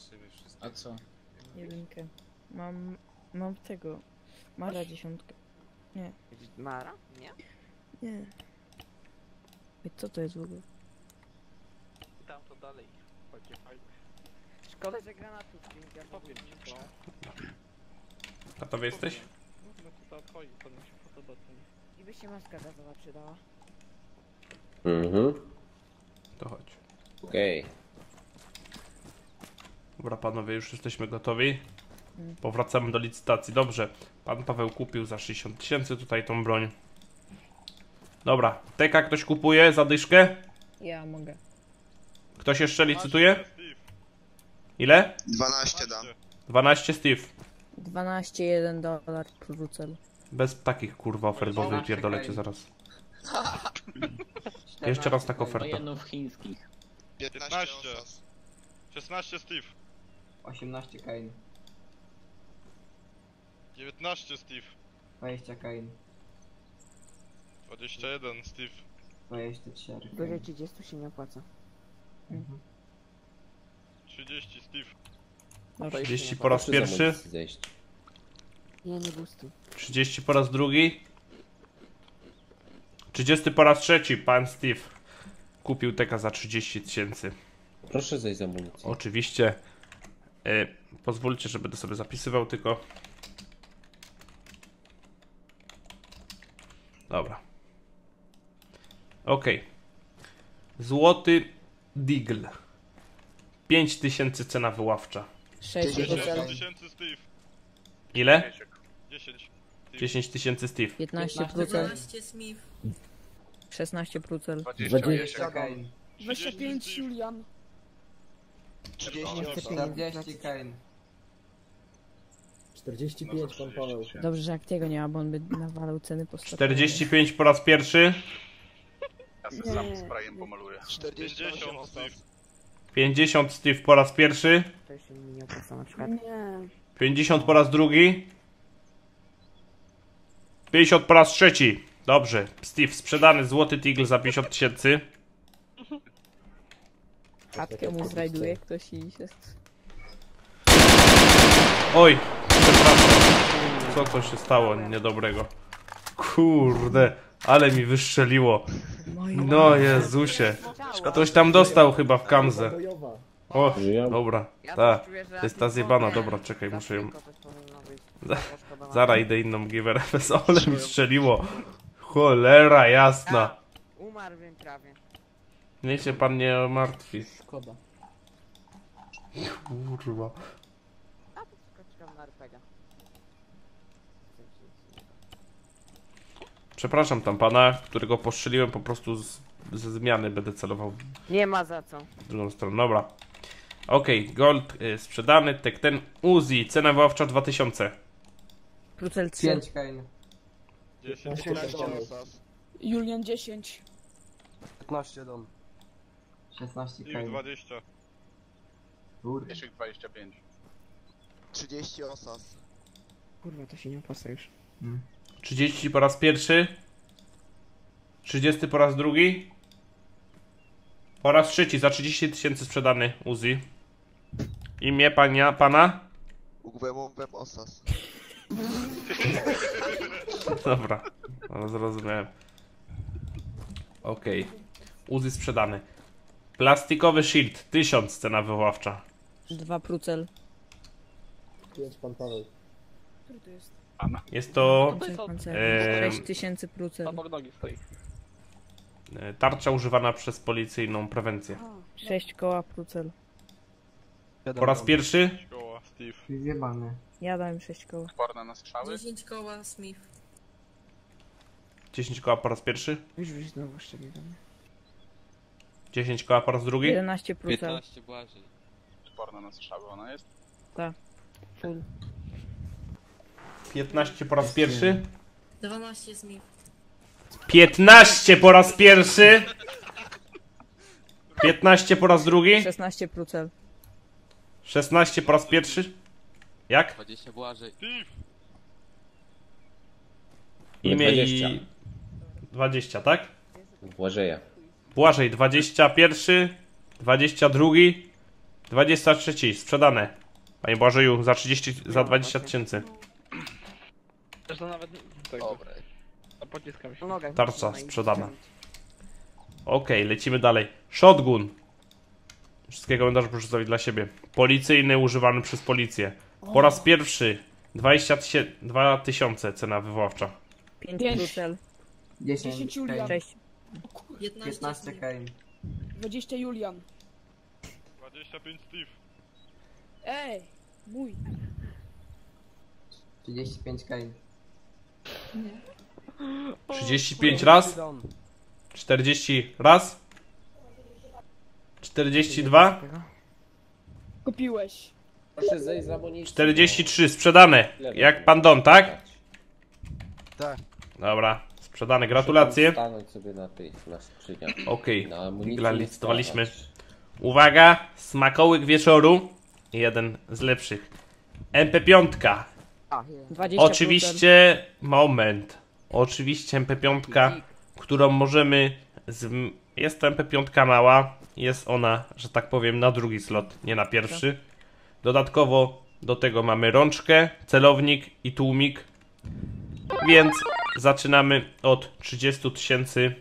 A co?
Jedynkę. Mam... Mam tego. Mara dziesiątkę.
Mara? Nie?
Nie. Ej, co to jest w ogóle?
Tam to dalej. Chodźcie, fajnie.
Szkoda, że granatów nie
Powiem ci to.
Gotowy jesteś?
No to to odchodzi, to mi się podoba to.
I by się maska gazowa przydała.
Mhm.
To chodź.
Okej.
Dobra panowie, już jesteśmy gotowi.
Mm.
Powracamy do licytacji. Dobrze. Pan Paweł kupił za 60 tysięcy tutaj tą broń. Dobra. Teka ktoś kupuje za dyszkę?
Ja mogę.
Ktoś jeszcze licytuje? Ile?
12 dam.
12 Steve.
12, 1 dolar Brucel.
Bez takich kurwa ofert, bo wy pierdolecie zaraz. Jeszcze raz taka oferta.
Wojenów chińskich.
15. 16 Steve.
18 kain.
19 Steve.
20 kain.
21 Steve.
24
Wyżej 30 się nie opłaca.
30 Steve.
Dobra,
30 po raz pierwszy,
Zejść.
Nie gustu.
30 po raz drugi. 30 po raz trzeci, pan Steve. Kupił teka za 30 tysięcy.
Proszę zejść z amunicji.
Oczywiście. E, pozwólcie, że będę sobie zapisywał tylko. Dobra. Ok. Złoty Digl. 5000 cena wyławcza.
6
10
Brucel.
tysięcy Steve.
Ile?
10.
10 tysięcy Steve.
15 Brucel. 16 Brucel.
20 kain.
25 Julian.
40 kain.
45, pan Paweł.
Dobrze, że jak tego nie ma, bo on by nawalał ceny po 100.
45 po raz pierwszy.
Ja sobie sam sprayem pomaluję. 50 Steve.
50 Steve po raz pierwszy.
To się mi nie opłaca na przykład.
Nie.
50 po raz drugi. 50 po raz trzeci. Dobrze. Steve, sprzedany złoty Tigl za 50 tysięcy.
Chatkę mu znajduje ktoś i się...
Oj, przepraszam. Co to się stało niedobrego? Kurde, ale mi wystrzeliło. No Jezusie. Ktoś tam dostał chyba w.
Bojowa.
O, dobra. Ta, to jest ta zjebana. Dobra, czekaj, muszę ją... Zara idę inną giwerę, ale mi strzeliło. Cholera jasna.
Umarłbym prawie.
Niech się pan nie martwi.
Szkoda.
Kurwa.
A to skoczyłam na RPG.
Przepraszam tam pana, którego postrzeliłem po prostu z, ze zmiany będę celował
Nie ma za co.
w drugą stronę. Dobra. Okej, gold y, sprzedany, tek ten Uzi, cena wyławcza 2000.
Brucel 3.
5 kain.
10
15
Steve.
Paweł.
Julian 10.
15 dom.
16
Steve 20.
Kurde.
Jeszcze 25.
30 osas.
Kurwa, to się nie opłaca już.
30 po raz pierwszy. 30 po raz drugi. Po raz trzeci za 30 tysięcy sprzedany Uzi. Imię pania, pana?
Ugwem, ugwem osas.
Dobra, no, zrozumiałem. Okej. Uzi sprzedany. Plastikowy shield, 1000 cena wywoławcza.
Dwa prucel.
5 pan Paweł.
Który to jest?
Jest to Eee,
6 tysięcy prucel.
e, tarcza używana przez policyjną prewencję.
6 koła prucel.
Po raz pierwszy
Szkoła, Steve.
Zjebane.
Ja dałem 6 koła.
Odporne na strzały.
10 koła Smith.
10 koła po raz pierwszy.
Już znowu szczególnie.
10 koła po raz drugi.
11 prucel.
15 Błażej.
Odporna na strzały ona jest.
Full.
15 po raz pierwszy.
12 Smith.
15 po raz pierwszy. 15 po raz drugi.
16 prucel.
16 po raz pierwszy. Jak?
20 Błażej.
Imię
20.
i... 20, tak?
Błażeja.
Błażej 21, 22, 23. Sprzedane. Panie Błażeju, za 30, za 20 tysięcy.
Dobre.
Mogę.
Tarcza sprzedana. Okej, lecimy dalej. Shotgun. Wszystkie komentarze proszę zostawić dla siebie. Policyjny, używany przez policję. Po raz pierwszy 20 tysięcy, 2000 cena wywoławcza.
5
Pięć.
prucel.
10
10 Julian.
6.
15,
15
Smith.
Kain.
20 Julian.
25 Steve.
Ej! Mój.
35 Kain.
35 raz. 40 raz. 42.
Kupiłeś.
Proszę zejść z amunicji.
43. Sprzedane. Jak pan Don, tak?
Tak.
Dobra. Sprzedane. Gratulacje.
Stanąć sobie na tej, na skrzyniach.
Okej.
Na amunicji
Digla
nie
licytowaliśmy.
stawać.
Uwaga, smakołyk wieczoru. Jeden z lepszych. MP5.
A, je.
20 prucel.
Oczywiście, moment. Oczywiście MP5, którą możemy. Z... Jest to MP5 mała. Jest ona, że tak powiem, na drugi slot, nie na pierwszy. Dodatkowo do tego mamy rączkę, celownik i tłumik. Więc zaczynamy od 30 tysięcy.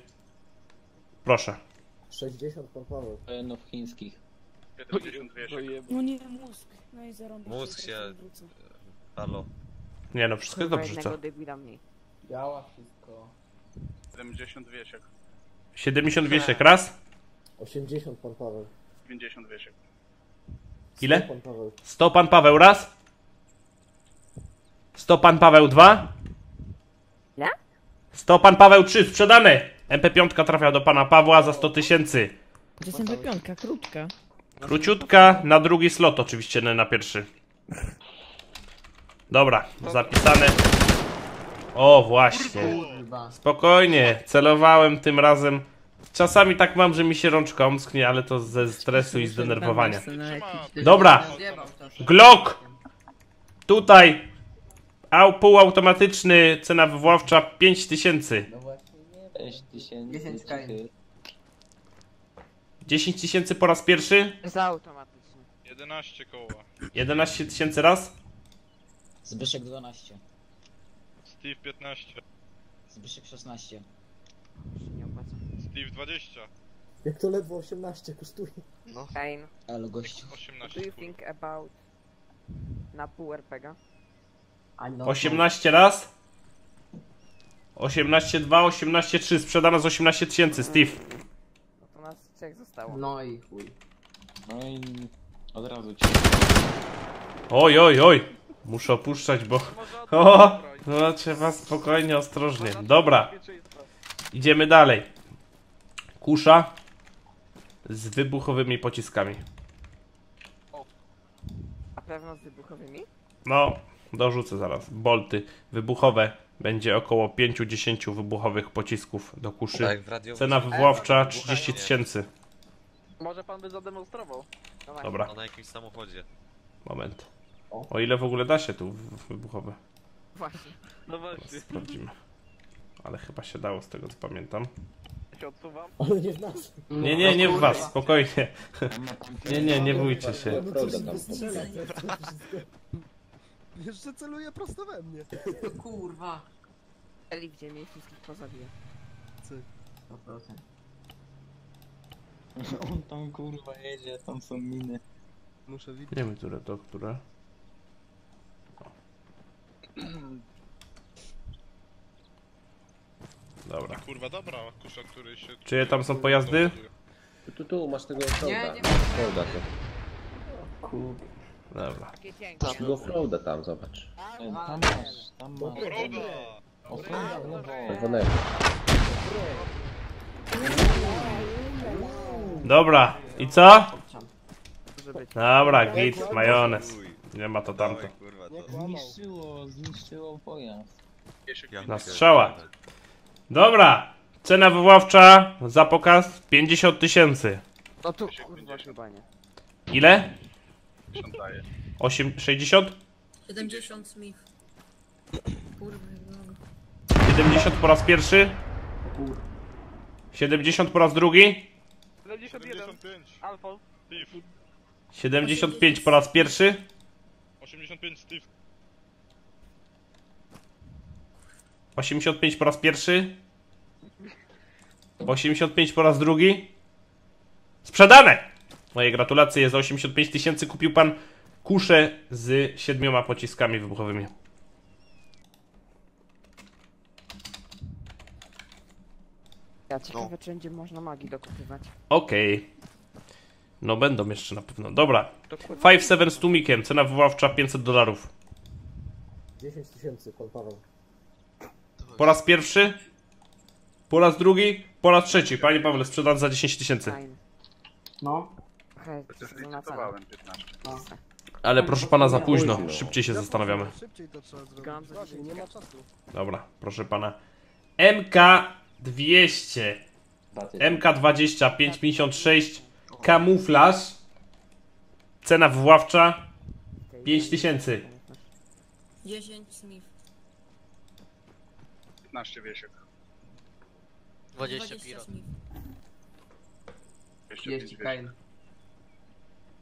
Proszę.
60 pan Paweł.
No w chińskich.
70 wieszek.
No nie, mózg. No i zarąbię.
Mózg się- Halo.
Nie no, wszystko jest dobrze, co?
Działa wszystko.
70 wieszek.
70 wieszek raz.
80 pan Paweł.
50 wieszek.
Ile?
Pan Paweł.
100 pan Paweł raz. 100 pan Paweł dwa.
Nie?
100 pan Paweł 3 sprzedane. MP5 trafia do pana Pawła za 100 tysięcy.
To jest MP5, krótka.
Króciutka, na drugi slot oczywiście, nie na pierwszy. Dobra, zapisane. O, właśnie. Spokojnie, celowałem tym razem. Czasami tak mam, że mi się rączka omsknie, ale to ze stresu i zdenerwowania. Dobra. Glock! Tutaj! Au, półautomatyczny, cena wywoławcza 5000.
No właśnie nie.
6 tysięcy.
10 Kain.
cichy.
10 tysięcy po raz pierwszy,
Za automatycznie.
11 koła.
11 tysięcy raz,
Zbyszek 12.
Steve 15.
Zbyszek 16.
Nie opłaca.
Steve 20.
Jak to ledwo 18 kosztuje.
Kain,
Ale gościu.
what do
18
you
kurwa.
think about na pół?
A no,
18 raz, 18 2, 18 3, sprzedano z 18 tysięcy, Steve.
No to nas trzech zostało.
No i chuj.
No i od razu cię.
Oj, oj, oj, muszę opuszczać, bo... O, no trzeba spokojnie, ostrożnie. Dobra, idziemy dalej. Kusza z wybuchowymi pociskami.
Na pewno z wybuchowymi?
No, dorzucę zaraz. Bolty wybuchowe. Będzie około 5-10 wybuchowych pocisków do kuszy.
Tak, w radio.
Cena wywoławcza 30 tysięcy.
Może pan by zademonstrował?
No właśnie.
Dobra,
No na jakimś samochodzie.
moment. O ile w ogóle da się tu w- wybuchowe.
Właśnie.
No właśnie,
sprawdzimy. Ale chyba się dało z tego co pamiętam.
Się odsuwam.
Ale nie w nas.
Nie, nie, nie w was, spokojnie. Nie, nie, nie bójcie się.
No
tam
to wszystko.
Jeszcze celuje prosto we mnie.
Kurwa.
Eli ziemię i wszystkich pozabija.
100%. On tam kurwa jedzie, tam są miny.
Muszę widzieć.
Nie wiem, które to, które. Dobra.
Kurwa, dobra, kusza, który się...
Czyje tam są pojazdy?
Tu, tu, tu, masz tego Froda.
nie.
Froda to.
Dobra.
Takie cienkie.
Tego Froda tam, zobacz.
Tam masz, tam masz.
Froda!
O kurwa, w lewo.
Czerwonego.
Dobra, i co? Dobra, git, majonez. Nie ma to tamto.
Kurwa, to.
Zniszczyło, zniszczyło pojazd.
Na strzała. Dobra, cena wywoławcza za pokaz 50 tysięcy.
No tu kurwa chyba nie.
Ile?
Daje.
8, 60?
70 Smith. Kurwa, mnogo.
70 po raz pierwszy? 70 po raz drugi?
71.
75.
Alfon.
Steve.
75 po raz pierwszy?
85 Steve.
85 po raz pierwszy? 85 po raz drugi? Sprzedane! Moje gratulacje, za 85 tysięcy kupił pan kuszę z siedmioma pociskami wybuchowymi.
Ja ciekawe, czy będzie można magii dokupywać.
Okej. No będą jeszcze na pewno. Dobra.
To kurwa.
5-7 z tłumikiem, cena wywoławcza 500 dolarów.
10 tysięcy, pan Paweł.
Po raz pierwszy? Po raz drugi? Po raz trzeci. Panie Pawle, sprzedam za 10 tysięcy.
No.
Hej,
15.
Ale proszę pana za późno. Szybciej się zastanawiamy.
Szybciej to trzeba zrobić. Właśnie, nie ma czasu.
Dobra, proszę pana. MK200. MK20 556. Kamuflaż. Cena wywoławcza 5 tysięcy.
10 Smith.
15 Wiesiek.
20
20
piro.
Smith.
25 Wiesiek.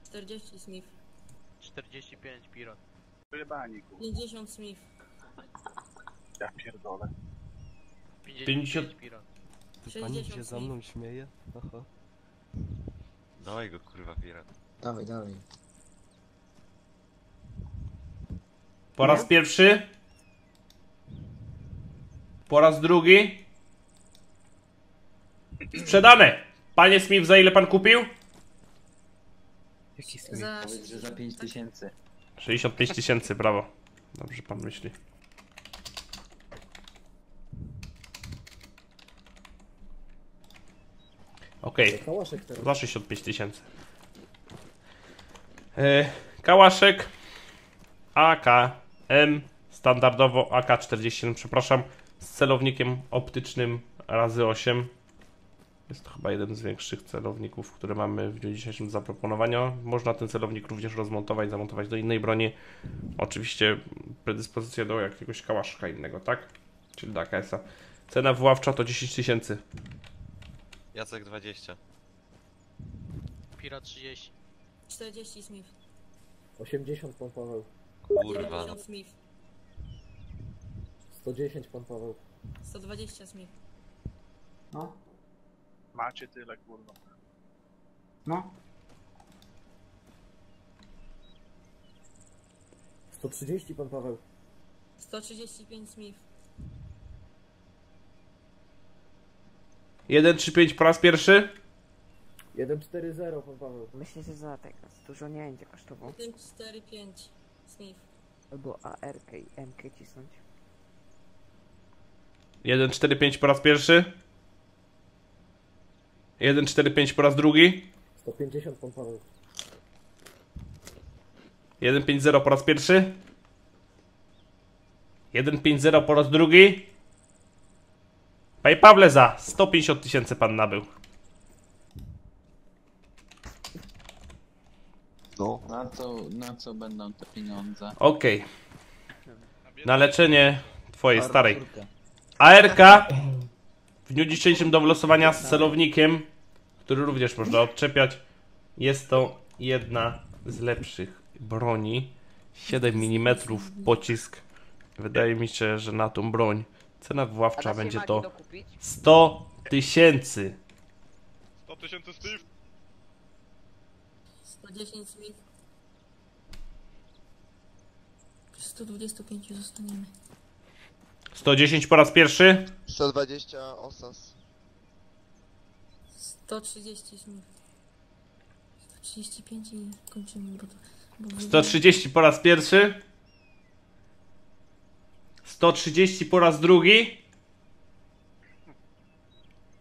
40 Smith.
45 piro.
Wyjebani, kurwa.
50 Smith.
Ja pierdolę.
50
piro.
Ty pani
60
się za mną śmieje? Aha.
Dawaj go kurwa pirat.
Dawaj, dawaj.
Po raz pierwszy. Po raz drugi. Sprzedane. Panie Smith, za ile pan kupił?
Za
Powiedz, że za 5 tysięcy.
65 tysięcy, brawo. Dobrze pan myśli. Okej,
teraz.
za 65 tysięcy. E, Kałaszek AKM standardowo AK-47, przepraszam, z celownikiem optycznym razy 8. Jest to chyba jeden z większych celowników, które mamy w dniu dzisiejszym do zaproponowania. Można ten celownik również rozmontować, zamontować do innej broni. Oczywiście predyspozycję do jakiegoś kałaszka innego, tak? Czyli do AKS-a. Cena wyławcza to 10 tysięcy.
Jacek 20.
Piro 30. 40 Smith.
80 pan Paweł.
Kurwa.
90 Smith.
110 pan Paweł.
120 Smith.
No.
Macie tyle, kurwa.
No.
130 pan Paweł.
135 Smith.
135 po raz pierwszy.
140 pan Paweł.
Myślę, że za tego dużo nie będzie kosztował.
145 Smith.
Albo ARK i MK cisnąć.
145 po raz pierwszy. 145 po raz drugi.
150 pan Paweł.
150 po raz pierwszy. 150 po raz drugi. Panie Pawle za 150 tysięcy pan nabył.
No.
Na co, na co będą te pieniądze?
Okej. Na leczenie twojej starej. ARK w dniu dzisiejszym do wylosowania z celownikiem, który również można odczepiać. Jest to jedna z lepszych broni. 7 mm pocisk. Wydaje mi się, że na tą broń cena wywoławcza będzie to 100 tysięcy.
100 tysięcy Steve.
110 Smith. Przy 125 zostaniemy.
110 po raz pierwszy.
120 osas.
130 Smith. 135 i kończymy, bo to... Bo
130 po raz pierwszy. 130 po raz drugi.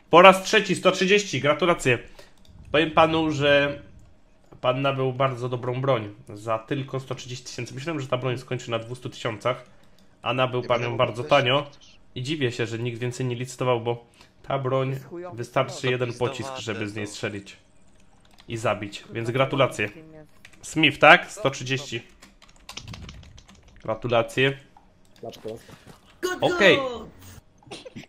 Po raz trzeci 130. Gratulacje. Powiem panu, że pan nabył bardzo dobrą broń za tylko 130 tysięcy. Myślałem, że ta broń skończy na 200 tysiącach, a nabył pan ją bardzo tanio. I dziwię się, że nikt więcej nie licytował, bo ta broń wystarczy jeden pocisk, żeby z niej strzelić i zabić. Więc gratulacje. Smith, tak? 130. Gratulacje. Okej.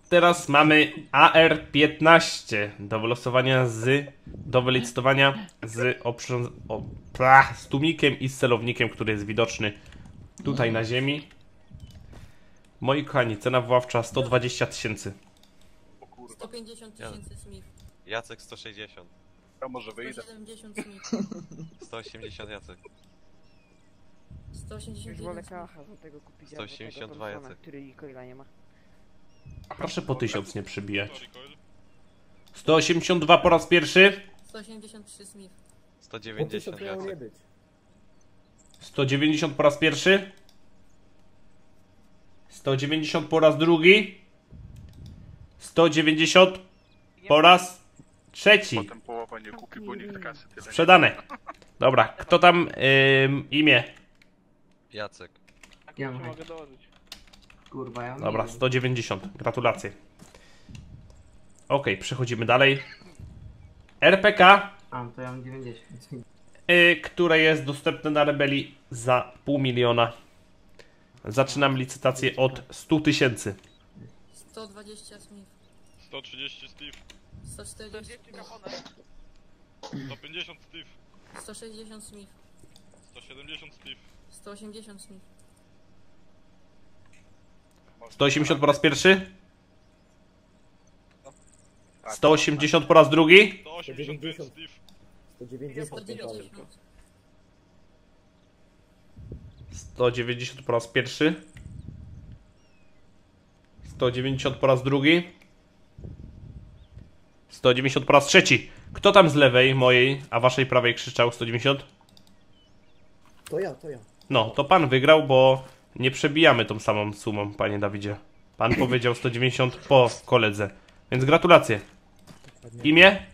Teraz mamy AR-15 do wylosowania z... do wylicytowania z oprząs... O, pra, z tłumikiem i z celownikiem, który jest widoczny tutaj na ziemi. Moi kochani, cena wywoławcza 120 tysięcy.
150 tysięcy Smith.
Jacek 160.
Ja może wyjdę.
170 Smith.
180 Jacek.
181
Już wolę
Smith.
kałacha za tego kupić. albo
182
tego Thompsona,
Jacek.
Który nie ma.
Proszę po 1000 nie
Coil.
182 po raz pierwszy.
183 Smith.
Bo
190
tysiąc miało nie
Jacek.
być.
190 po raz pierwszy. 190 po raz drugi. 190 po raz trzeci.
Potem połowa nie kupi, bo nikt kasy tyle
Sprzedane. Dobra, kto tam ym, imię?
Jacek.
Ja mogę dołożyć. Kurwa, ja
Dobra, 190. Gratulacje. Okej, przechodzimy dalej. RPK,
A, to ja mam 90.
y, które jest dostępne na Rebeli za pół miliona. Zaczynam licytację od 100 tysięcy.
120 Smith.
130 Steve.
140 Smith.
150 Steve.
160 Smith.
170 Steve.
180 Smith.
180 po raz pierwszy. 180 po raz drugi.
185 Steve.
190 Paweł.
190.
190 po raz pierwszy. 190 po raz drugi. 190 po raz trzeci. Kto tam z lewej mojej, a waszej prawej krzyczał 190?
To ja, to ja.
No, to pan wygrał, bo nie przebijamy tą samą sumą, panie Dawidzie. Pan powiedział 190 po koledze. Więc gratulacje. Imię?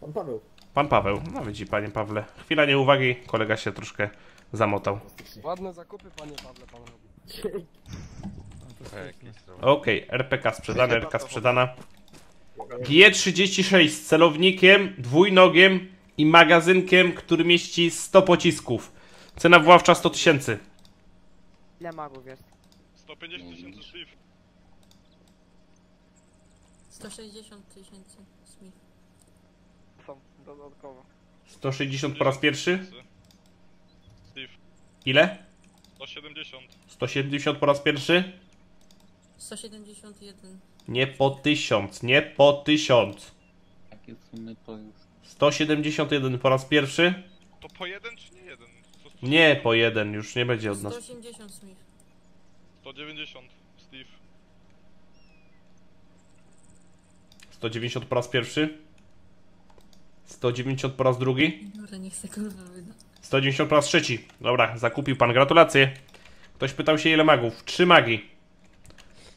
Pan Paweł.
Pan Paweł. No widzi, panie Pawle. Chwila nieuwagi, kolega się troszkę zamotał.
Ładne zakupy, panie Pawle, pan robi.
Okej, RPK sprzedane, RK sprzedana. G36 z celownikiem, dwójnogiem i magazynkiem, który mieści 100 pocisków. Cena wywoławcza 100 tysięcy.
Ile magów jest?
150 tysięcy Steve.
160 tysięcy Smith.
Są dodatkowo.
160 po raz pierwszy. Ile?
170.
170 po raz pierwszy.
171.
Nie po 1000, nie po 1000.
Jakie sumy to już?
171 po raz pierwszy.
To po jeden czy nie jeden? Co-
Nie po jeden, już nie będzie od nas.
180 Smith.
190 Steve.
190 po raz pierwszy. 190 po raz drugi.
Dobra, niech se kurwa wyda.
190 po raz trzeci. Dobra, zakupił pan. Gratulacje. Ktoś pytał się ile magów. Trzy magi.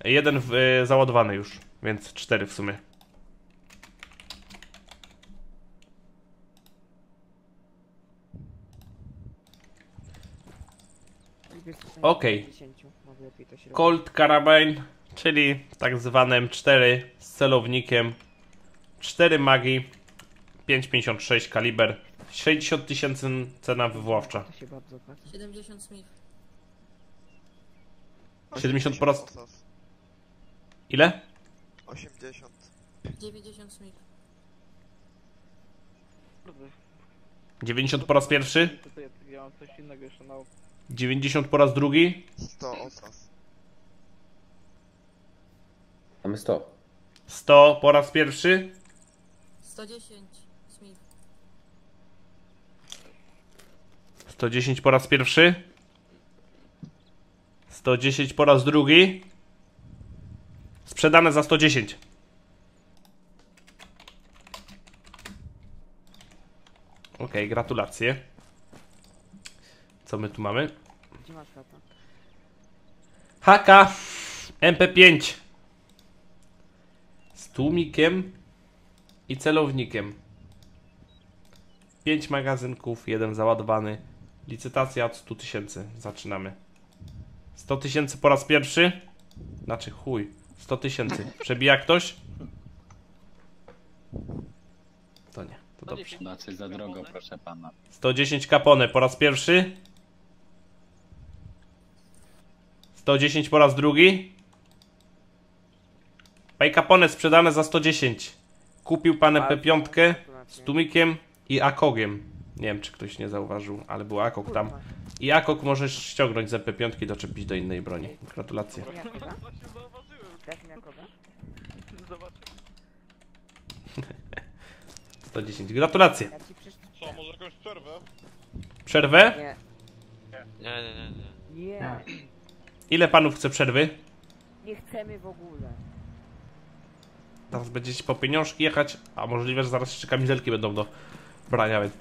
Jeden w, y, załadowany już, więc cztery w sumie. Okej.
10, może lepiej to się robi.
Colt Carabine, czyli tak zwane M4 z celownikiem. 4 magi, 5,56 kaliber. 60 tysięcy cena wywoławcza.
To się bardzo opłaca.
70 Smith.
70 po raz...
Osas.
Ile?
80.
90 Smith.
90 po raz pierwszy?
Ja mam coś innego jeszcze na
90 po raz drugi?
100 osas.
Mamy 100.
100 po raz pierwszy?
110 Smith.
110 po raz pierwszy? 110 po raz drugi? Sprzedane za 110. Okej, gratulacje. Co my tu mamy?
Gdzie masz lata?
HK MP5 z tłumikiem i celownikiem. 5 magazynków, jeden załadowany. Licytacja od 100 tysięcy. Zaczynamy. 100 tysięcy po raz pierwszy. Znaczy chuj. 100 tysięcy. Przebija ktoś? To nie. To dobrze.
Coś za drogo, proszę pana.
110 kapone po raz pierwszy. 110 po raz drugi. Pay capone sprzedane za 110. Kupił pan P5 z tłumikiem i akogiem. Nie wiem, czy ktoś nie zauważył, ale był akok tam. I akok możesz ściągnąć z MP5 i doczepić do innej broni. Gratulacje.
Jakoba? Dasz mi Jakoba?
110. Gratulacje.
Ja ci przecież...
Co, może jakąś przerwę?
Przerwę?
Nie.
Nie, nie, nie, nie.
Nie.
Ile panów chce przerwy?
Nie chcemy w ogóle.
Zaraz będziecie po pieniążki jechać, a możliwe, że zaraz jeszcze kamizelki będą do brania, więc...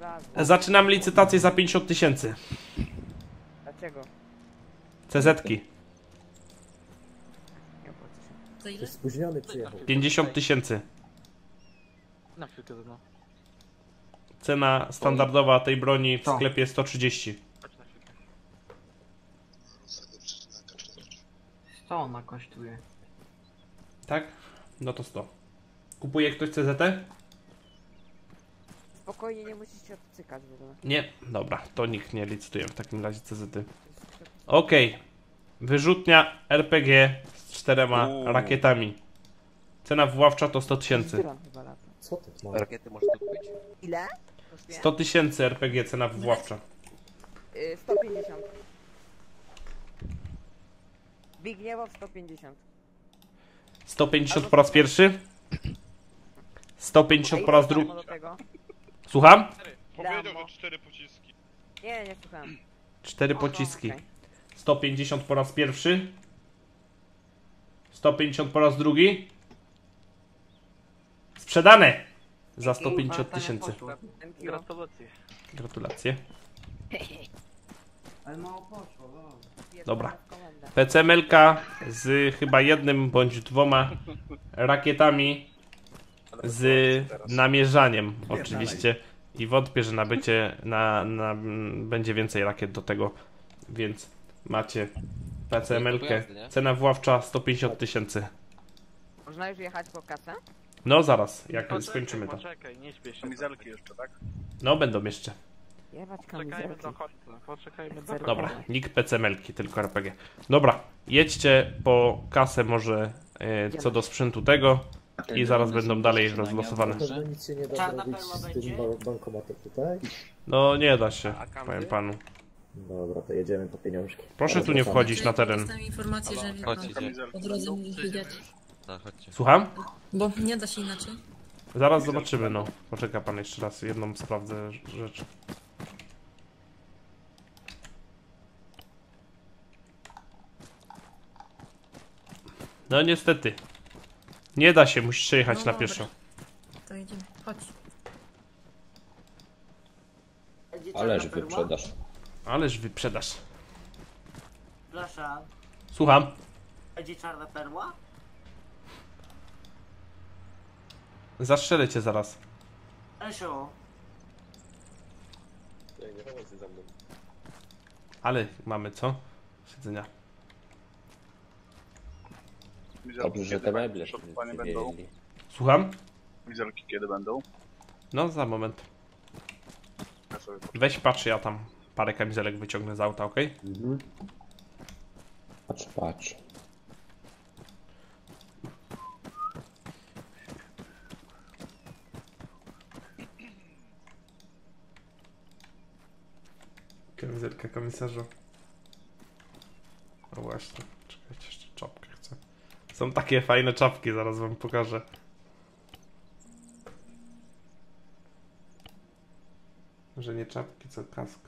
Razu.
Zaczynam licytację za 50 tysięcy.
Dlaczego? Opłaca się.
To ile?
Spóźniony przyjechał.
50 tysięcy.
Na chwilkę no.
Cena standardowa tej broni w sklepie 130.
Chodź na chwilkę.
Co ona kosztuje?
Tak? No to 100. Kupuje ktoś CZT?
Spokojnie, nie musisz się odcykać w ogóle.
Nie. Dobra, to nikt nie licytuje w takim razie CZT. Okej. Wyrzutnia RPG z czterema
Uuu.
rakietami. Cena wywoławcza to 100 tysięcy.
Zbieram chyba lata.
Co ty masz?
Rakiety może tu być.
Ile? Kosztuje?
100 tysięcy RPG cena wywoławcza.
Y, 150. Bigniewow 150.
150 po raz pierwszy. 150 po raz drugi.
do tego?
Słucham?
Powiedział, że cztery pociski.
Nie, nie słuchałem.
Cztery
O,
pociski.
okej.
150 po raz pierwszy. 150 po raz drugi. Sprzedane! Za 150 tysięcy.
You.
Gratulacje.
Gratulacje.
Ale mało poszło, no.
Dobra. PCMLka z chyba jednym bądź dwoma rakietami z namierzaniem oczywiście. I wątpię, że nabycie na, na, m, będzie więcej rakiet do tego, więc macie PCMLkę. Cena wławcza 150 tysięcy.
Można już jechać po kasę?
No zaraz, jak skończymy to.
Poczekaj, nie śpiesz.
Kamizelki jeszcze, tak?
No będą jeszcze.
Poczekajmy
kamizelki.
Poczekajmy do
Dobra.
Dobra, nikt PCMLki, tylko RPG. Dobra, jedźcie po kasę może e, co do sprzętu tego i zaraz będą dalej rozlosowane.
Na pewno nic się nie da zrobić z tym ba- bankomatem tutaj.
No nie da się, powiem panu.
Dobra, to jedziemy po pieniążki.
Proszę tu nie wchodzić na teren.
Dostałem informację, że po drodze.
No.
Słucham?
Bo nie da się inaczej.
Zaraz zobaczymy, no. Poczeka pan jeszcze raz, jedną sprawdzę rzecz. No niestety. Nie da się, musisz jechać
No
na
dobra.
pieszo.
To idziemy. Chodź.
Ależ wyprzedasz.
Ależ wyprzedasz.
Przepraszam.
Słucham.
Będzie czarna perła?
Zastrzelę cię zaraz.
Esio.
Nie, nie chodź za mną.
Ale mamy co? Siedzenia.
Dobrze, że te meble nie
będą.
Słucham?
Kamizelki kiedy będą?
No za moment.
Ja sobie
Weź patrz, ja tam parę kamizelek wyciągnę z auta, okej?
Mhm. Patrz, patrz.
Kamizelka komisarza. O właśnie, czekajcie, jeszcze. Są takie fajne czapki, zaraz wam pokażę. Że nie czapki, co kask.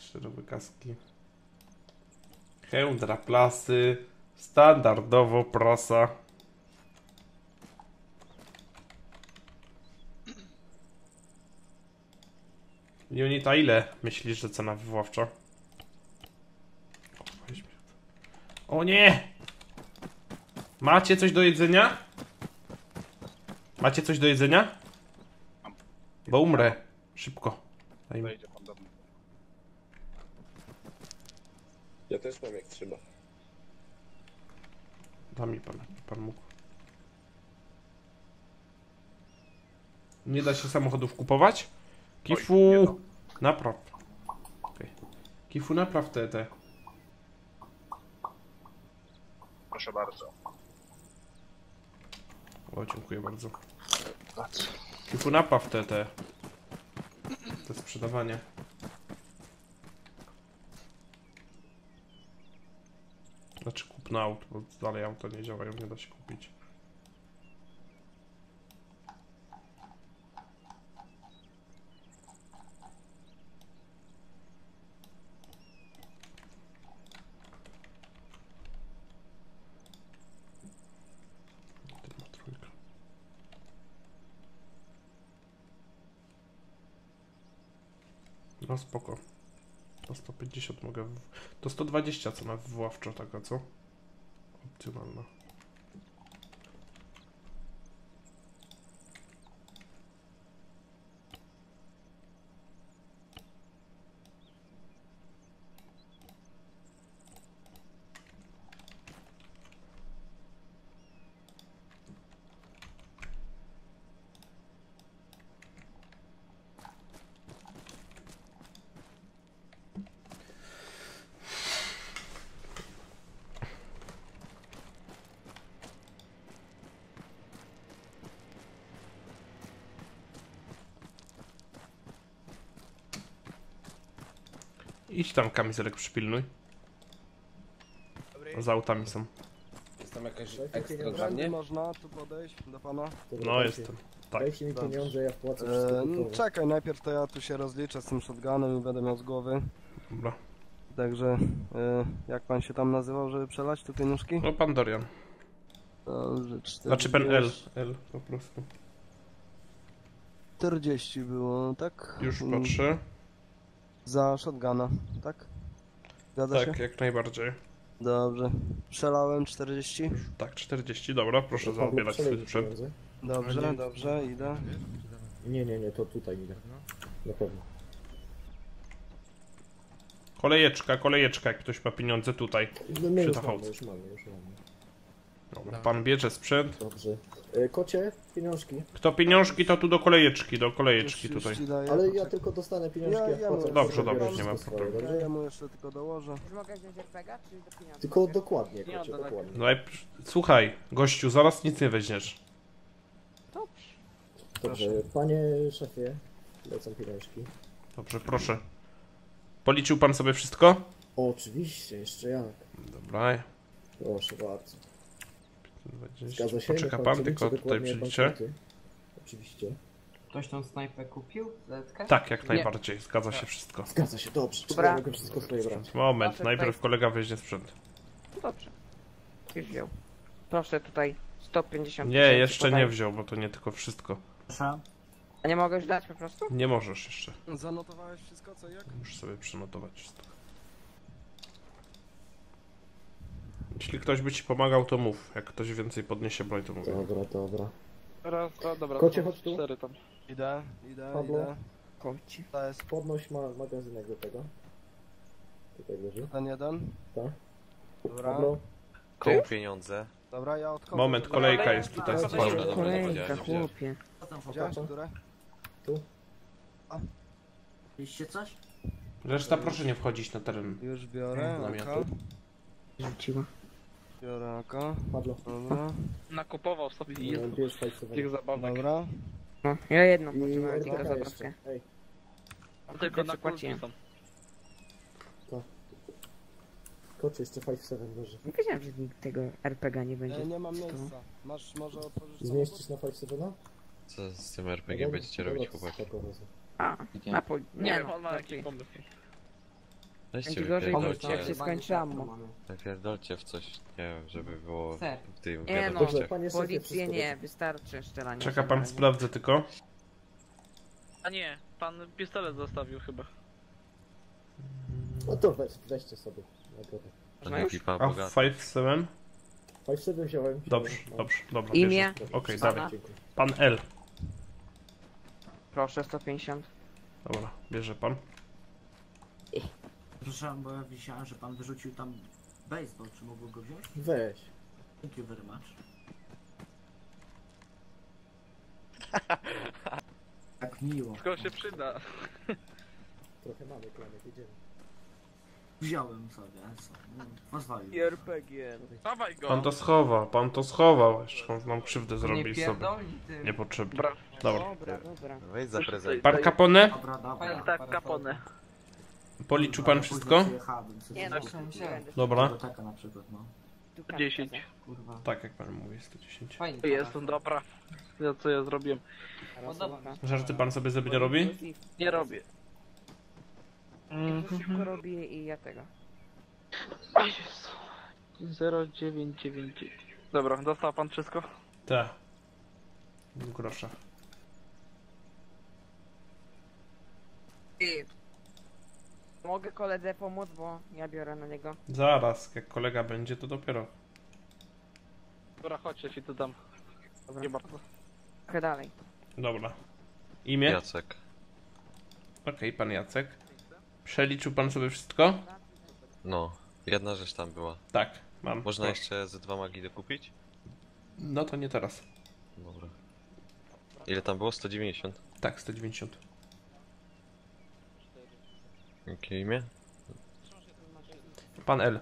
Czterowe kaski. Hełdra plasy. Standardowo prasa. Junita, ile myślisz, że cena wywoławcza? O, weź mnie. O nie! Macie coś do jedzenia? Macie coś do jedzenia? Bo umrę. Szybko. Daj mi.
wejdzie pan do mnie.
Ja też mam jak trzeba.
Da mi pan, pan mógł. Nie da się samochodów kupować? Kifu! Napraw. Okej. Kifu, napraw te, te.
Proszę bardzo.
O, dziękuję bardzo. Kifu, napraw te, te. Te sprzedawanie. Znaczy kupno aut, bo dalej auto nie działają, nie da się kupić. Jedna trójka. No spoko. To 150 mogę. W... To 120 cena wywoławcza taka, co? Opcjonalna. Idź tam kamizelek przypilnuj. Za autami są.
Jest tam jakaś ekstra dla mnie?
można tu podejść do pana?
No jestem. Tak.
Dajcie mi pieniądze, ja wpłacę
E,
wszystko
no,
gotowe.
czekaj, najpierw to ja tu się rozliczę z tym shotgunem i będę miał z głowy.
Dobra.
Także, e, jak pan się tam nazywał, żeby przelać te pieniążki?
No pan Dorian.
Dobrze, 40,
Znaczy pan L. L po prostu.
40 było, tak?
Już
Mm,
patrzę.
Za shotguna, tak? Zgadza
Tak,
się?
jak najbardziej.
Dobrze. Przelałem 40?
Tak, 40, dobra, proszę
przelej
swój sprzęt.
pieniądze.
Dobrze, dobrze, idę.
Nie, nie, nie, to tutaj idę. Na pewno.
Kolejeczka, kolejeczka, jak ktoś ma pieniądze tutaj.
No,
Przy
już mamy, już mamy, już mamy.
Dobra, pan bierze sprzęt.
Dobrze. E, kocie, pieniążki.
Kto pieniążki, to tu do kolejeczki, do kolejeczki
Już- już
tutaj.
ci daję,
Ale ja
poczekaj.
tylko dostanę pieniążki,
Ja-
jak
ja mówię.
Dobrze, dobrze, nie ma
wszystko
problemu.
swoje,
Ja
dobrze?
mu jeszcze tylko dołożę.
Już mogę wziąć RPGa, czy do pieniądza?
Tylko dokładnie, kocie,
tak.
dokładnie.
No i słuchaj, gościu, zaraz nic nie weźmiesz.
Dobrze, panie szefie, lecą pieniążki.
Dobrze, proszę. Policzył pan sobie wszystko?
Oczywiście, jeszcze jak.
Dobra.
Proszę bardzo.
20.
Zgadza się?
Poczeka pan, tylko tutaj przeliczę.
Oczywiście.
Ktoś tą snajpę kupił? Zetkę?
Tak, jak
Nie.
najbardziej, zgadza się wszystko.
Zgadza się, dobrze.
Dobra.
mogę wszystko swoje brać?
Moment,
Proszę,
najpierw
tutaj-
kolega weźmie sprzęt.
Dobrze. Już wziął. Proszę tutaj 150
Nie, jeszcze nie wziął, bo to nie tylko wszystko.
Proszę.
A nie mogę już dać po prostu?
Nie możesz jeszcze.
Zanotowałeś wszystko, co jak?
Muszę sobie przenotować wszystko. Jeśli ktoś by ci pomagał, to mów. Jak ktoś więcej podniesie broń, to mówię.
Dobra, dobra.
Raz, dwa, dobra.
Kocie, chodź tu.
Cztery tam.
Idę, idę,
Pablo.
idę.
Koci.
To jest
Podnoś ma magazynek do tego. Tutaj leży.
ten jeden.
Tak.
Dobra,
Pablo,
Koło pieniądze.
dobra, ja odchodzę.
Moment,
Dobra.
kolejka jest tutaj.
Dobra,
dobra, dobra,
Kolejka, chłopie.
Widziałeś, które?
tu.
Mieliście coś?
Reszta proszę nie wchodzić na teren.
Już biorę,
Namiotu.
oko.
Rzuciła.
Biorę oko.
Padło.
Dobra,
Nakupował sobie
No, gdzie jest seven?
tych zabawek.
dobra.
No, ja jedną
I
potrzebowałem tylko
RPK
zabawkę.
jeszcze. Ej,
Tylko na
Zapłaciłem.
kulki są.
kocie jeszcze five seven może.
Nie wiedziałem, że nikt tego RPG nie będzie.
E, nie mam
tyłu.
miejsca. Masz może otworzyć
Zmieścisz na five sevena?
Co z tym RPG będziecie robić, chłopaki?
A, na po...
Nie
Nie
wiem,
no,
on ma
lepiej.
jakiś pomysł.
Weźcie
Będzie gorzej, bo jak
wypierdolcie,
się skończy ammo.
wypierdolcie w coś, nie wiem, żeby było
Ser.
w tym
Nie no,
wiadomościach.
panie szefie,
policję
wszystko
nie,
dobrze.
wystarczy strzelanie.
Czeka pan, sprawdzę tylko.
A nie, pan pistolet zostawił chyba.
No to weź, weźcie sobie. nagrodę.
To nie pipa
A
bogata.
5-7?
Five seven wziąłem.
Dobrze,
No.
dobrze, dobra.
Imię?
bierze. Okej,
Pana?
Dziękuję.
Pan L.
Proszę, 150.
Dobra, bierze pan.
Proszę, bo ja widziałem, że pan wyrzucił tam baseball. Czy mógłbym go wziąć?
Weź.
Thank you very much. Tak miło.
Tylko się przyda.
Trochę mamy klamek, jedziemy.
Wziąłem sobie, co? No, pozwolił.
RPG.
Dawaj go!
Pan to schowa, pan to schował. Jeszcze on nam krzywdę zrobi sobie. Niepotrzebnie.
Bra.
Dobra.
Dobra, dobra.
Weź za prezent.
Pan Capone?
Dobra, dobra.
Tak, kapone.
Policzył pan wszystko?
Nie no,
Dobra.
biblioteka na przykład, no.
tu kartkę
10.
za-
Kurwa.
Tak jak pan mówi, 110.
Jest, dobra. Ja co ja zrobiłem?
Parasolka.
Żarty pan sobie sobie nie robi?
Nie robię.
Ja to szybko robię i ja tego.
O Jezu. 0999. Dobra, dostał pan wszystko?
Tak. W groszach.
Mogę koledze pomóc, bo ja biorę na niego.
Zaraz, jak kolega będzie, to dopiero.
Dobra, chodź, ja ci to dam.
Dobra.
Nie bardzo.
Trochę dalej.
Dobra. Imię?
Jacek.
Okej, pan Jacek. Przeliczył pan sobie wszystko?
No, jedna rzecz tam była.
Tak, mam.
Można
Proszę.
jeszcze ze dwa magi dokupić?
No to nie teraz.
Dobra. Ile tam było? 190?
Tak, 190.
Jakie imię?
Pan L.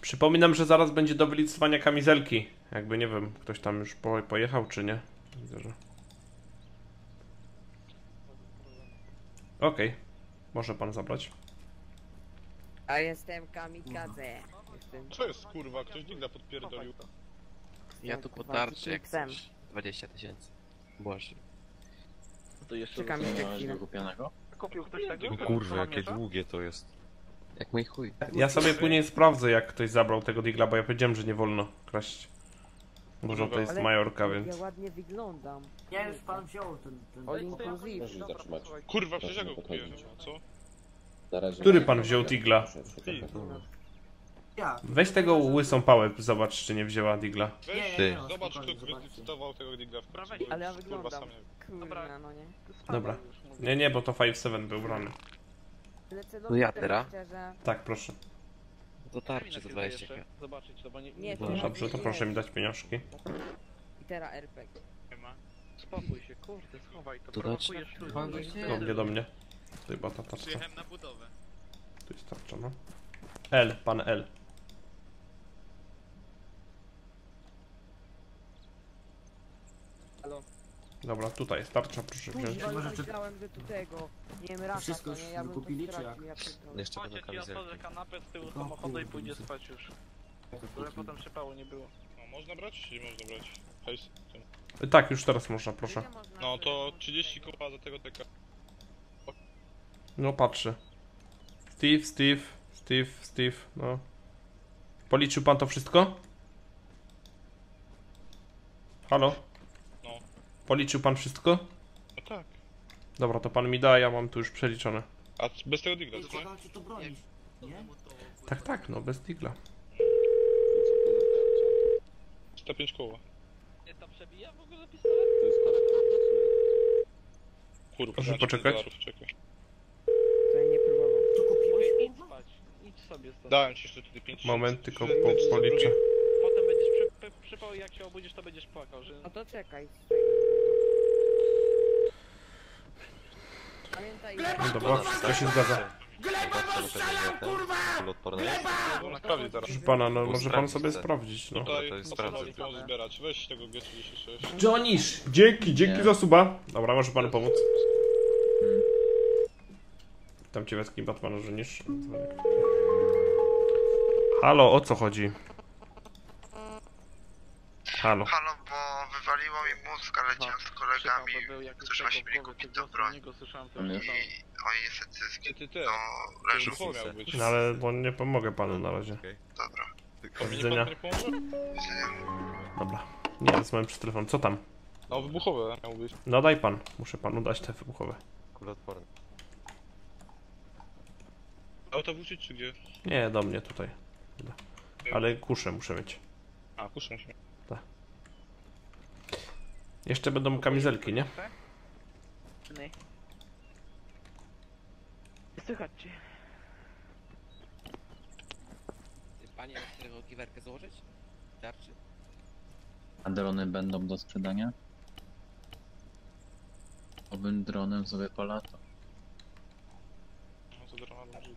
Przypominam, że zaraz będzie do wylicytowania kamizelki. Jakby nie wiem, ktoś tam już po, pojechał czy nie. Widzę, że... Okej. Może pan zabrać.
A jestem kamikadze. Jestem...
Co jest kurwa? Ktoś digla podpierdolił.
Ja tu po tarczy jak coś.
20 tysięcy. Boże.
To jeszcze
Czekam
Nie
jeszcze
wykupionego?
Kupił ktoś takiego?
O kurwa, jakie długie to jest.
Jak mój chuj.
Ja sobie później sprawdzę, jak ktoś zabrał tego digla, bo ja powiedziałem, że nie wolno kraść. Może to jest Majorka,
Ja
więc...
ładnie wyglądam.
Nie, już pan wziął ten... ten...
Możesz zatrzymać.
Kurwa, przecież ja go kupiłem, co?
Który pan wziął digla?
Ja.
Weź tego łysą pałę, zobacz, czy nie wzięła digla.
Weź,
Ty.
zobacz, kto wylicytował tego digla w.
Prawej.
Ale ja wyglądam.
Kurwa, sam.
Kurwa, no nie.
Dobra. Nie, nie, bo to 5-7 był brany.
No ja
teraz
teraz?
Szczerze...
Tak, proszę.
Do tarczy za
Chwilę
20
jeszcze Zobaczyć, to bo nie...
Nie, teraz
dobrze, to proszę mi dać pieniążki.
I teraz RPG.
Spokój się, kurde, schowaj to.
To
ludzi.
Do mnie, do mnie. Tutaj była ta tarcza.
Przyjechałem na budowę.
Tu jest tarcza, no. L, pan L.
Halo?
Dobra, tutaj jest tarcza, proszę wziąć.
Kurwa,
Może czy-
myślałem, że tu tego. Nie wiem, raka
Wszystko
to,
już
nie? Ja bym to
wykupili, czy
stracił,
jak?
ja pierdolę.
Jeszcze będą
Chodźcie, ci otworzę
kamizelki.
kanapę z tyłu samochodu i pójdzie spać już. Żeby potem przypału nie było.
No, można brać? Nie można brać. Hejs.
Tak, już teraz można, proszę.
Ile można
No to
sobie-
30 kopa za tego teka.
No, patrzę. Steve, Steve, Steve, Steve, no. Policzył pan to wszystko? Halo? Policzył pan wszystko?
No tak.
Dobra, to pan mi da, ja mam tu już przeliczone.
A bez tego digla, co nie?
To bronisz, nie?
Tak, tak, no, bez digla.
105 koła.
Nie tam przebija w ogóle pistolet?
To jest.
Kurwa,
Proszę
dać
poczekać.
dolarów, czekaj.
To ja nie próbował.
Tu kupiłeś,
Idź
kurwa?
spać. Idź sobie stąd.
Dałem ci jeszcze tutaj 5
Moment, tylko po, policzę.
Potem będziesz przy, przy, przypał i jak się obudzisz to będziesz płakał, że...
No to czekaj. Pamiętaj,
No dobra, wszystko się zgadza.
Zobaczcie, no że jest.
Zaraz.
Proszę pana, no może pan sobie sprawdzić, no.
Tutaj
to jest
podstawowy
sprawdzę.
pieniądze zbierać. Weź tego G36.
Johnisz! Dzięki, dzięki
Nie.
za suba. Dobra, może panu pomóc.
Hmm.
Tam cię wetki Batmana żenisz. Halo, o co chodzi? Halo.
Halo, bo wywaliło mi mózg, ale chciałem z kolegami. Chcesz właśnie mieli kupić.
Ale-
I oni niestety zginęli. No, leżą.
No ale bo nie pomogę panu na razie.
Dobra.
Do widzenia. Dobra. Nie, mam przy telefon. Co tam?
No, wybuchowe miał być.
No daj pan. Muszę panu dać te wybuchowe.
Kuloodporny.
Auto wrzucić czy gdzie?
Nie, do mnie tutaj. Ale kuszę muszę mieć.
A, puszczę się.
Jeszcze będą kamizelki, nie?
Nej. Słychać cię.
Panie, którego kiwerkę założyć? Tarczy?
A drony będą do sprzedania? Owym dronem sobie polata.
No, to drama dobrze.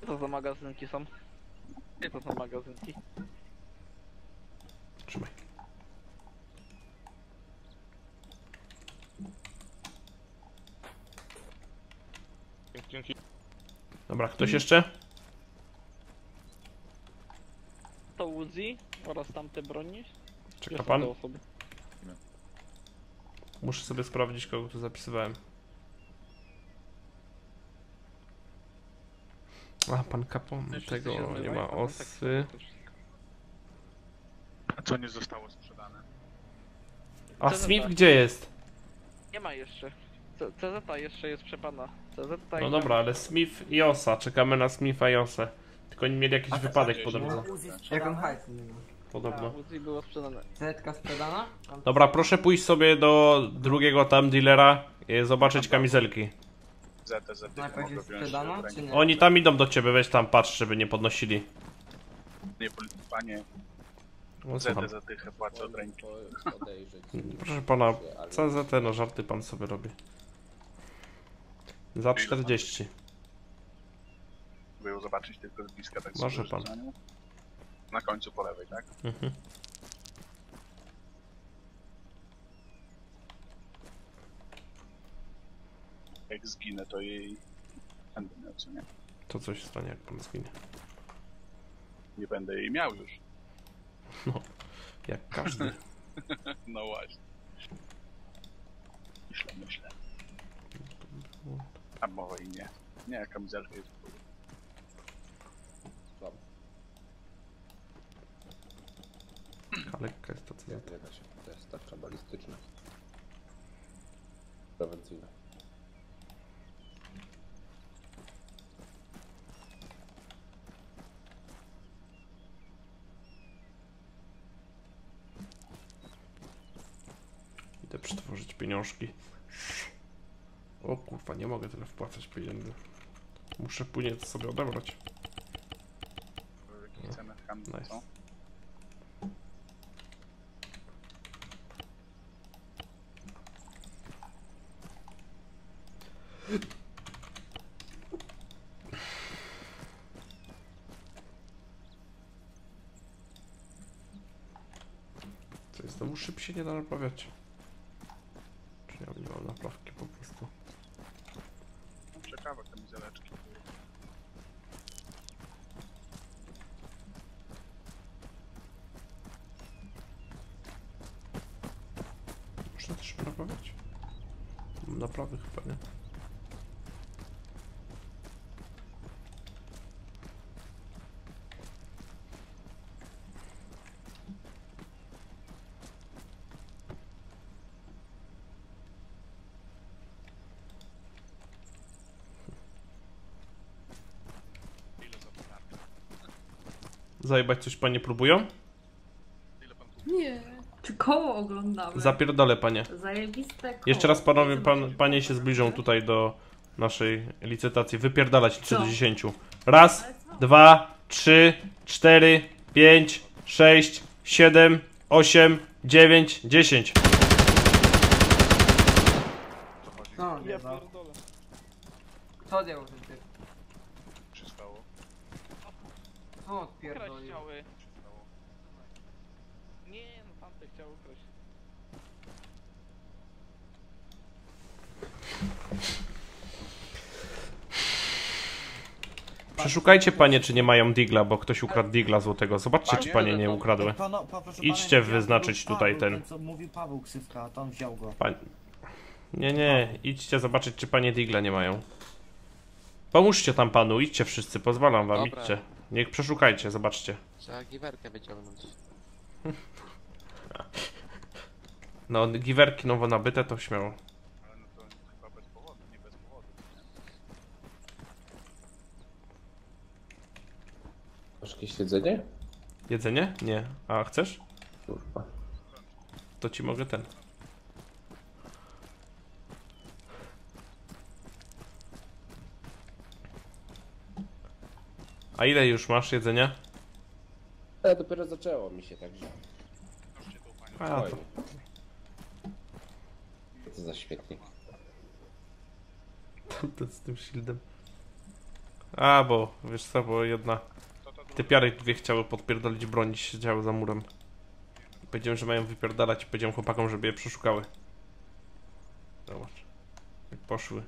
Co to za magazynki są? To są magazynki?
Trzymaj.
Dzięki.
Dobra, ktoś jeszcze?
To Uzi oraz tamte broni.
Czeka
są
pan?
te osoby?
Muszę sobie sprawdzić, kogo tu zapisywałem. A, pan Kapon, tego nie ma osy.
A co nie zostało sprzedane?
A Smith gdzie jest?
Nie ma jeszcze. C- CZ jeszcze jest przepana. CZ
No dobra, ale Smith i Osa. Czekamy na Smitha i Osę. Tylko oni mieli jakiś wypadek podobno.
Jak on hajsu nie ma.
Podobno.
A, Uzi było sprzedane.
Setka sprzedana?
Dobra, proszę pójść sobie do drugiego tam dealera i zobaczyć kamizelki.
Jest sprzedana, czy nie?
Oni tam idą do ciebie, weź tam patrz, żeby nie podnosili.
Nie, panie,
No,
za tych płacę od ręki.
Proszę pana, CZT, no żarty pan sobie robi. Za 40.
By ją zobaczyć tylko z bliska, tak
Może
sobie
pan.
Na końcu po lewej, tak?
Mhm.
Jak zginę, to jej będę miał, co nie?
To coś stanie, jak pan zginie.
Nie będę jej miał już.
Jak każdy.
No właśnie. Myślę, myślę. A może i nie. Nie, kamizelka jest w ogóle.
Słabo.
Lekka jest.
Nie da się. To jest tarcza balistyczna. Prewencyjna.
Idę przetworzyć pieniążki. O kurwa, nie mogę tyle wpłacać pieniędzy. Muszę później to sobie odebrać.
Ceny w handlu
Nice.
są?
Co jest, znowu szyb się nie da naprawiać. Czy ja nie mam naprawki po prostu.
No, ciekawe kamizeleczki.
Można też naprawiać? Mam Naprawy chyba, nie?
Ile za podarkę?
Zajebać coś panie próbują?
Nie. Czy koło oglądamy?
Zapierdolę panie.
Zajebiste koło.
Jeszcze raz panowie, pan, panie się zbliżą tutaj do naszej licytacji. Wypierdalać 3 do
Co?
10. Raz, dwa, trzy, cztery, pięć, sześć, siedem, osiem, dziewięć, dziesięć.
Ja
odjebał?
pierdolę.
Co odjebał ten typ?
się stało?
Co
Ukraść
odpierdolił?
chciały. Nie, no tamte chciały ukraść.
Przeszukajcie panie, czy nie mają digla, bo ktoś ukradł digla złotego. Zobaczcie, czy panie nie ukradły.
Pano, pa, proszę
Idźcie wyznaczyć
Paweł,
tutaj ten.
co mówił Paweł Ksywka, to on wziął go.
Pań... Nie, nie, idźcie zobaczyć, czy panie digla nie mają. Pomóżcie tam panu, idźcie wszyscy, pozwalam wam,
Dobra.
idźcie. Niech przeszukajcie, zobaczcie.
Trzeba giwerkę wyciągnąć.
No, giwerki nowo nabyte to śmiało.
Ale no to chyba bez powodu, nie bez powodu.
Masz jakieś jedzenie?
Jedzenie? Nie. A chcesz?
Kurwa.
To ci mogę ten. A ile już masz jedzenia?
Ale dopiero zaczęło mi się także.
A, to...
Fajnie. Co za świetnik.
to z tym shieldem. A, bo wiesz co, bo jedna... Te piary dwie chciały podpierdolić broń siedziały za murem. Powiedziałem, że mają wypierdalać i powiedziałem chłopakom, żeby je przeszukały. Zobacz. Poszły.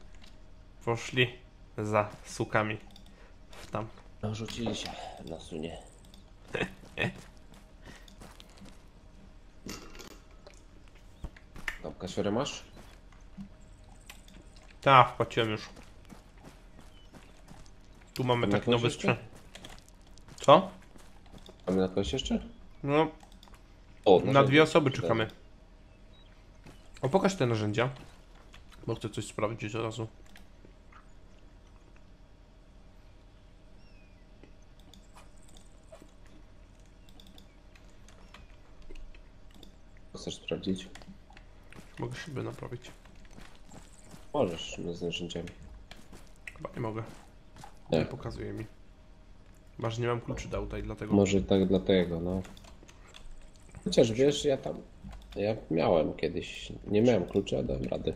Poszli za sukami. W tam.
No rzucili się na sunie. Tam kasiorę masz?
Tak, wpłaciłem już. Tu mamy
Na
taki nowy
jeszcze?
sprzęt. Co?
Mamy na kogoś jeszcze?
No,
O,
na
narzędzie.
dwie osoby czekamy. O, pokaż te narzędzia. Bo chcę coś sprawdzić od razu.
Chcesz sprawdzić?
Mogę siebie naprawić.
Możesz, no z narzędziami.
Chyba nie mogę.
Nie.
Nie pokazuje mi. Masz, nie mam kluczy do auta i dlatego.
Może tak dlatego, no. Chociaż wiesz, ja tam... Ja miałem kiedyś... Nie miałem klucza, a dałem rady.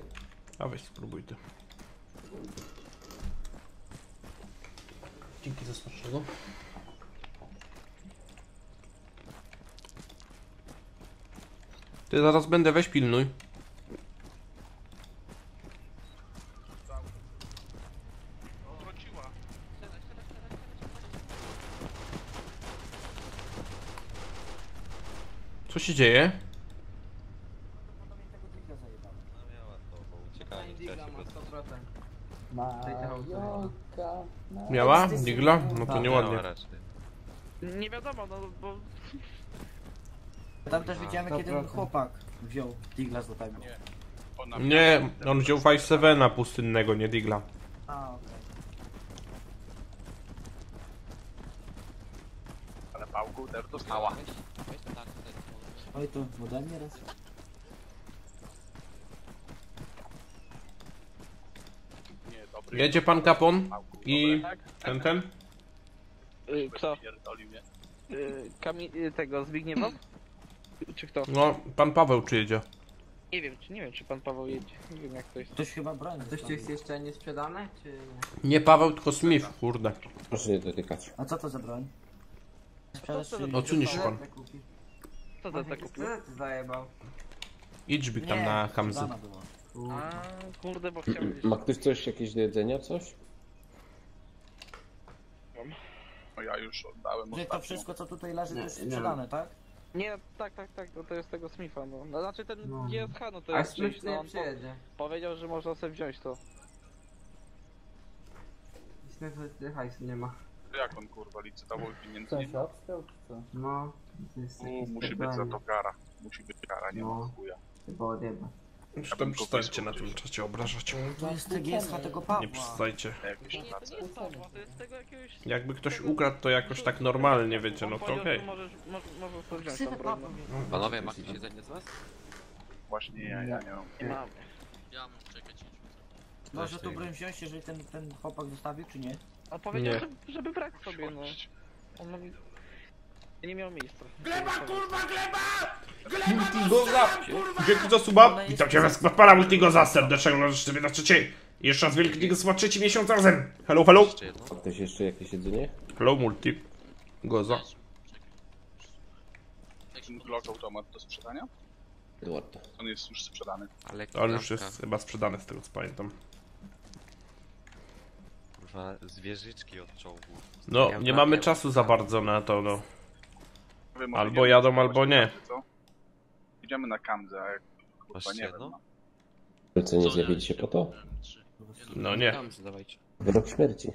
A weź spróbuj ty. Dzięki za starszego. Ty zaraz będę, weź pilnuj. Co się dzieje? Miała? Digla? No to nieładnie.
Nie wiadomo, no bo...
Tam też widziałem, kiedy chłopak wziął Digla złotego.
Ona
Nie, on wziął 5-7 pustynnego, nie Digla.
A, okej.
ale pałką też dostała.
Weź, weź to tak, tutaj.
Oj, to ode mnie raz.
Nie, dobry.
Jedzie pan Kapon
Pałką,
i
dobra.
ten, ten?
Y, kto?
Pierdolił mnie.
Y, Kami... y, tego, Zbigniewa? Czy kto?
No, pan Paweł czy jedzie?
Nie wiem, czy nie wiem, czy pan Paweł jedzie. Nie wiem jak to jest.
Ktoś chyba broni.
Coś tu jest jeszcze niesprzedane, czy nie?
Nie Paweł, tylko Smith, kurde.
Proszę nie dotykać.
A co to za broń? Sprzedaż
to
czy...
Odsuniesz się pan.
Kupić.
Co za tak kupił?
Co ty zajebał?
Idź byk tam na kamzy.
sprzedana była.
A, kurde, bo chciałem gdzieś...
Ma ktoś coś, jakieś do jedzenia, coś?
No ja już oddałem
Że to
ostatnio.
wszystko, co tutaj leży, to jest sprzedane, tak?
Nie, tak, tak, tak, no to jest tego Smitha, no. no znaczy ten
No.
GSH, no to
A
jest
Smith
no
nie
on po,
przyjedzie.
powiedział, że można sobie wziąć to.
Smith tu hajsu nie ma.
Jak on kurwa licytował pieniędzy?
No, to jest
U,
jakiś
musi być za to kara. Musi być kara, nie
No.
ma chuja.
Chyba odjeba.
Już tam przestańcie na tym czacie obrażać.
To jest TGSH tego Pawła.
Nie przestańcie.
Jakieś
Nie, to
prace.
nie jest Pawła, to jest tego jakiegoś...
Jakby ktoś ukradł to jakoś tak normalnie, wiecie, no to okej.
że Możesz, możesz, możesz
Ksywę
tą broń.
Pawła mnie.
Panowie, macie siedzenie z was?
Właśnie ja, ja nie mam.
Nie mamy.
Może tu broń wziąć, jeżeli ten, ten chłopak zostawił, czy nie?
On powiedział,
Nie.
żeby, żeby brać sobie, no. On mówi... Nie miał miejsca.
Gleba, kurwa, gleba! Multigoza! Dzięki za suba! Witam cię was pana Multigoza serdecznego na życzę na trzeciej. Jeszcze raz wielki za trzeci miesiąc razem. Hello, hello!
Jeszcze jedno.
Ktoś jeszcze jakieś jedzenie?
Hello, Multigoza.
Glock automat do sprzedania?
Eduardo.
On jest już sprzedany.
Ale
On już jest chyba sprzedany z tego co pamiętam.
Kurwa, zwierzyczki od czołgu.
No, nie
mam-
mamy czasu za bardzo na to, no. Albo jadą, albo nie.
Co? Idziemy na Kamzę, a jak kurwa
Masz
nie wiem.
jedno?
No.
Co, nie zjawiliście po to?
No nie.
Tam zadawajcie.
Wyrok śmierci.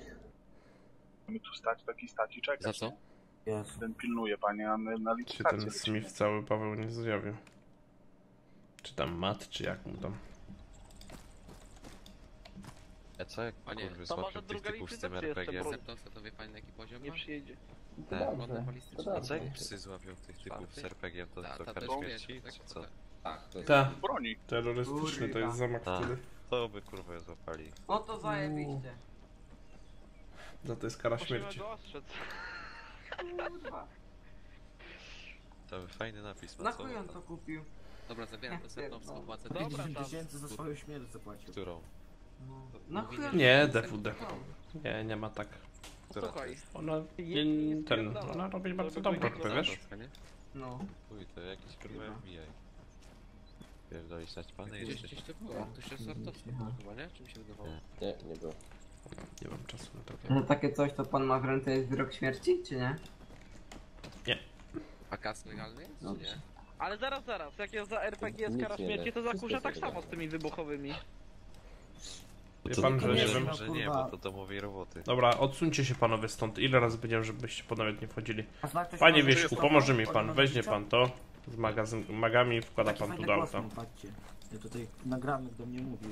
Mamy tu stać, taki stać i czekać.
Za co?
nie? Ten pilnuje panie, a my na
Czy
licytację
ten
lecimy.
Smith cały Paweł nie zjawił? Czy tam Matt, czy jak mu tam?
A co jak
Panie,
kurwy
to może
złapią tych
druga
typów z tym
licytacja jeszcze,
RPG?
bo-
Septosa to wie pani na jaki poziom
Nie
ma?
przyjedzie.
Tak.
Ładne balistyczne.
A co jak psy złapią tych typów z RPG? To
Ta,
co,
ta
kara śmierci? Czy
tak,
co?
tak.
Tak, to jest...
Ta,
Broni.
terrorystyczny to jest zamach
A.
wtedy.
To by kurwa je złapali.
O to zajebiście.
Za to jest kara
Musimy
śmierci.
go ostrzec.
Kurwa.
To by fajny napis
Na chuj on to kupił?
Dobra, zabieram to
Ja
Septowską,
pierdolę.
płacę
Dobra,
50
tam.
tysięcy za swoją śmierć zapłacił.
Którą?
Na chuj on
Nie,
to
DWD.
kupił?
Nie, nie ma tak.
Która to
Słuchaj.
jest?
Ona,
Je-
nie,
nie
ten, ona robi bardzo
go
RP, wiesz?
Nie?
No.
Uj, to jakiś kurwa
Chyba.
FBI. Pierdolić naćpany
Gdzieś,
jeszcze.
gdzieś to było. To się było chyba, nie? Czy mi się wydawało?
Nie.
Nie, nie było.
Nie mam czasu na to.
Ale takie coś to pan ma w ręce jest wyrok śmierci, czy nie?
A kas legalny jest, czy
Dobrze.
nie?
Ale zaraz, zaraz, jak jest za RPG jest
Nic
kara
nie
śmierci,
da.
to zakurza
Wszystko
tak
jest
samo z
legalne.
tymi wybuchowymi.
Wie pan, że nie wiem.
Że nie, bo to domowej roboty.
Dobra, odsuńcie się panowie stąd. Ile razy powiedziałem, żebyście po nawet nie wchodzili? Panie
pan-
Wieśku, pomoże mi pan. Weźmie pan to z magazyn, magami i wkłada pan tu do auta.
Ja tutaj nagranek do mnie mówił.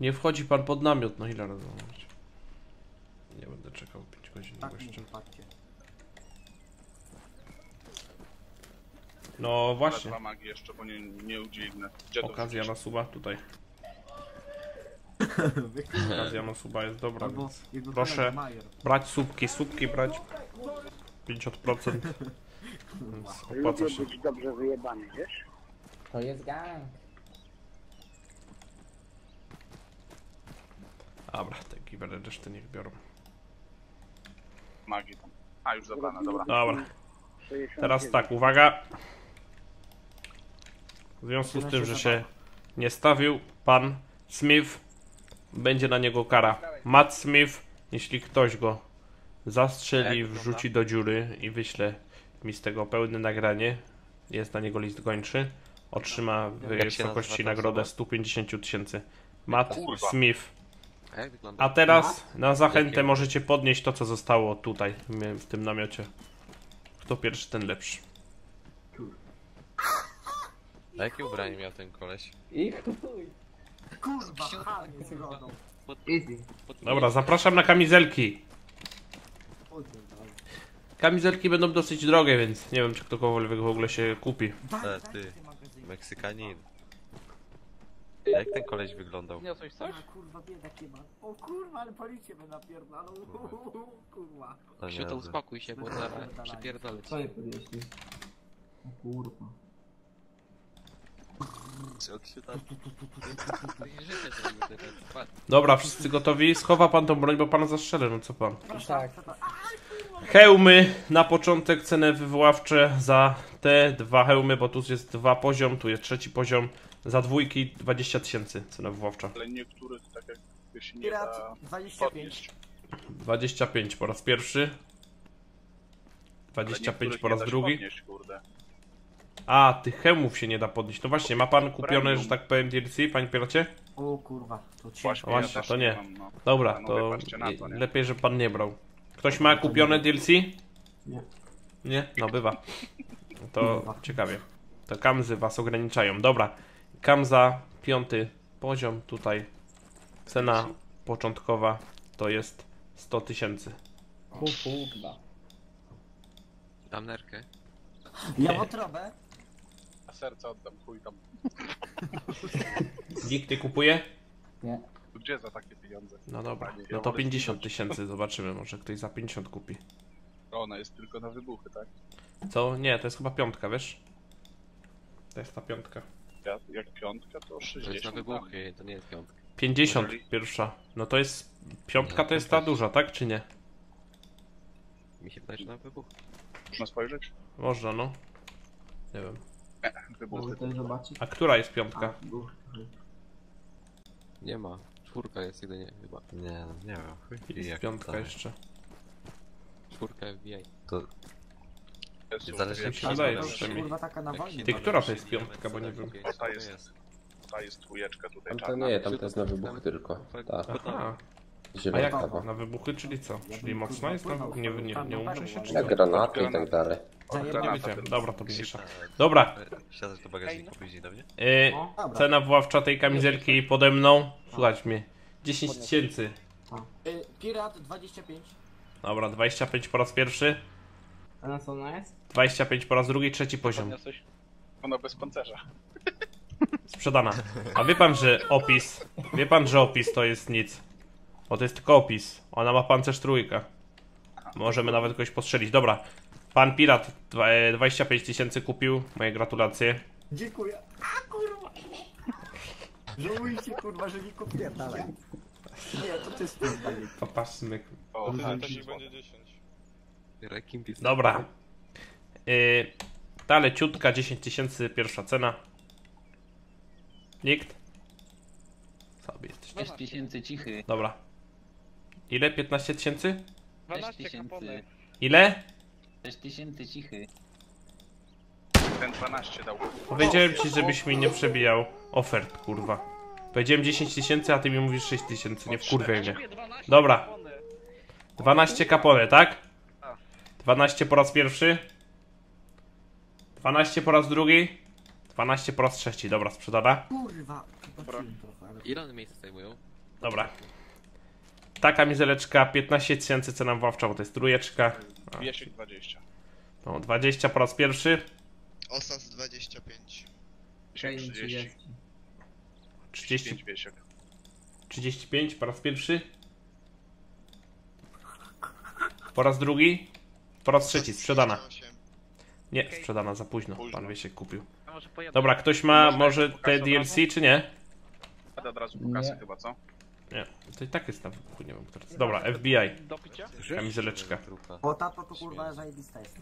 Nie wchodzi pan pod namiot, no ile razy mam mówić? Nie będę czekał 5 godzin na
Tak
gościa. No właśnie,
dwa magii jeszcze, bo nie, nie udźwignę.
Okazja na suba tutaj. Okazja na suba jest dobra,
Albo
więc
jego
proszę.
kolega Majer.
brać słupki, słupki brać 50%. Więc opłaca się.
dobrze wyjebany, wiesz?
To jest gang.
Dobra, te giveaway reszty niech biorą.
magii tam? A, już zabrana, dobra.
Dobra. Teraz tak, uwaga. W związku z tym, że się nie stawił, pan Smith będzie na niego kara. Matt Smith, jeśli ktoś go zastrzeli, wrzuci do dziury i wyśle mi z tego pełne nagranie, jest na niego list gończy, otrzyma w wysokości nagrodę
osoba?
150 tysięcy. Matt. Smith.
A
teraz na zachętę możecie podnieść to, co zostało tutaj, w tym namiocie. Kto pierwszy, ten lepszy.
A jakie ubranie miał ten koleś?
I chuj.
Kurwa, harnie z brodą.
Easy.
Dobra, zapraszam na kamizelki. Kamizelki będą dosyć drogie, więc nie wiem, czy ktokolwiek w ogóle się kupi.
E, ty. Meksykanin. A jak ten koleś wyglądał?
Niosłeś coś?
A, kurwa, biedak ma. O kurwa, ale policję by napierdalał. Kurwa.
To nie
Ksiu, to
wiem.
uspokój się, bo zaraz przypierdolę ci.
Co je podjeśli? O kurwa.
Życie zrobił teraz. Patrz.
Dobra, wszyscy gotowi? Schowa pan tą broń, bo pana zastrzelę, no co pan?
Tak.
Hełmy na początek, ceny wywoławcze za te dwa hełmy, bo tu jest dwa poziom, tu jest trzeci poziom. Za dwójki 20 tysięcy cena wywoławcza.
Ale niektórych tak jakby się nie
Pirat
da
25.
podnieść.
25 po raz pierwszy.
Ale
25
niektórych
po
nie
raz
da się
drugi.
Podnieść, kurde.
A, tych hełmów się nie da podnieść. No właśnie, ma pan kupione, że tak powiem, DLC, panie pilocie?
O kurwa, to ci.
Właśnie,
Właśnie,
ja też
to nie.
mam, no.
Dobra,
Panowie,
to
patrzcie na to, nie?
lepiej, żeby pan nie brał. Ktoś ma kupione DLC?
Nie.
Nie? No bywa. To
Bywa.
ciekawie. To kamzy was ograniczają. Dobra. Kamza, piąty poziom tutaj. Cena początkowa to jest 100 tysięcy.
Kurwa.
Dam nerkę.
Ja mam trobę.
A serce oddam, chuj tam.
Nikt nie kupuje?
Nie.
Gdzie za takie pieniądze?
No dobra.
Panie,
No
ja
to
wolę
50
zginąć.
tysięcy. Zobaczymy, może ktoś za 50 kupi.
Ona jest tylko na wybuchy, tak?
Co? Nie, to jest chyba piątka, wiesz? To jest ta piątka.
Jak, jak piątka, to
To jest
60.
na wybuchy, to nie jest piątka.
50 pierwsza. No to jest. Piątka to jest ta duża, tak czy nie?
Mi się wydaje, że na wybuchy.
Można spojrzeć?
Można, no. Nie wiem. A która jest piątka?
Nie ma. Czwórka jest jedynie chyba.
Nie, no nie wiem. chuj.
Jest
jak
piątka
to-
jeszcze.
Czwórka FBI.
To
Jest
zależy jak
się wydaje,
nazywa.
przynajmniej.
Kurwa taka nawalnia.
Ty, która to jest piątka, bo nie wiem.
O, ta jest. Ta jest dwójeczka tutaj
Tam to
czarna.
nie, tam to jest na wybuch tylko. Tak.
Aha. A jak
kawa.
na wybuchy, czyli co? Czyli mocna jest na? Nie, nie, nie umrze się, czy co?
granaty i tak dalej.
To nie wiedziałem. Dobra, to mniejsza. Dobra.
Siadać do bagażnika później do mnie?
Yy,
Dobra.
cena wyławcza tej kamizelki pode mną. Słuchać mnie. 10 tysięcy.
Y, Pirat 25.
Dobra, 25 po raz pierwszy.
A na co ona jest?
25 po raz drugi, trzeci poziom.
Podniosłeś? Ona bez pancerza.
Sprzedana. A wie pan, że opis. Wie pan, że opis to jest nic. Bo to jest tylko opis. Ona ma pancerz trójka. Możemy nawet kogoś postrzelić. Dobra. Pan pirat dwa- e, 25 tysięcy kupił. Moje gratulacje.
Dziękuję. A kurwa. Żałujcie kurwa, że nie kupiłem dalej. Nie, to ty spierdolę.
Popatrzmy.
O,
Aha.
tak będzie 10.
Rekin pistol.
Dobra. Yy, ta leciutka 10 tysięcy pierwsza cena. Nikt? Sobie jesteś.
6 tysięcy cichy.
Dobra. Ile? 15 tysięcy?
6
12
tysięcy.
Ile?
6 tysięcy cichy.
Ten 12 dał.
Powiedziałem ci, żebyś mi nie przebijał ofert, kurwa. Powiedziałem 10 tysięcy, a ty mi mówisz 6 tysięcy, nie wkurwiaj mnie.
12
Dobra.
kapony.
12 kapone, tak? 12 po raz pierwszy. 12 po raz drugi. 12 po raz trzeci, dobra, sprzedana.
Kurwa. Zobaczyłem trochę, ale...
Ile one miejsca zajmują?
Dobra. Ta kamizeleczka 15 tysięcy cena wywoławcza, bo to jest trójeczka. A,
Wiesiek 20.
No, 20 po raz pierwszy.
Osas 25.
Wiesiek 30.
30,
5 wiesiek.
35 po raz pierwszy. Po raz drugi. Po raz trzeci, sprzedana.
28.
Nie, sprzedana za późno. Pan Wiesiek kupił.
A może pojadę.
Dobra, ktoś ma może te DLC, czy nie?
A od razu po kasę chyba, co?
Nie, to i tak jest na wybuchu, nie wiem, która to. Dobra, FBI.
Do picia?
Kamizeleczka.
O tato to kurwa zajebista jest.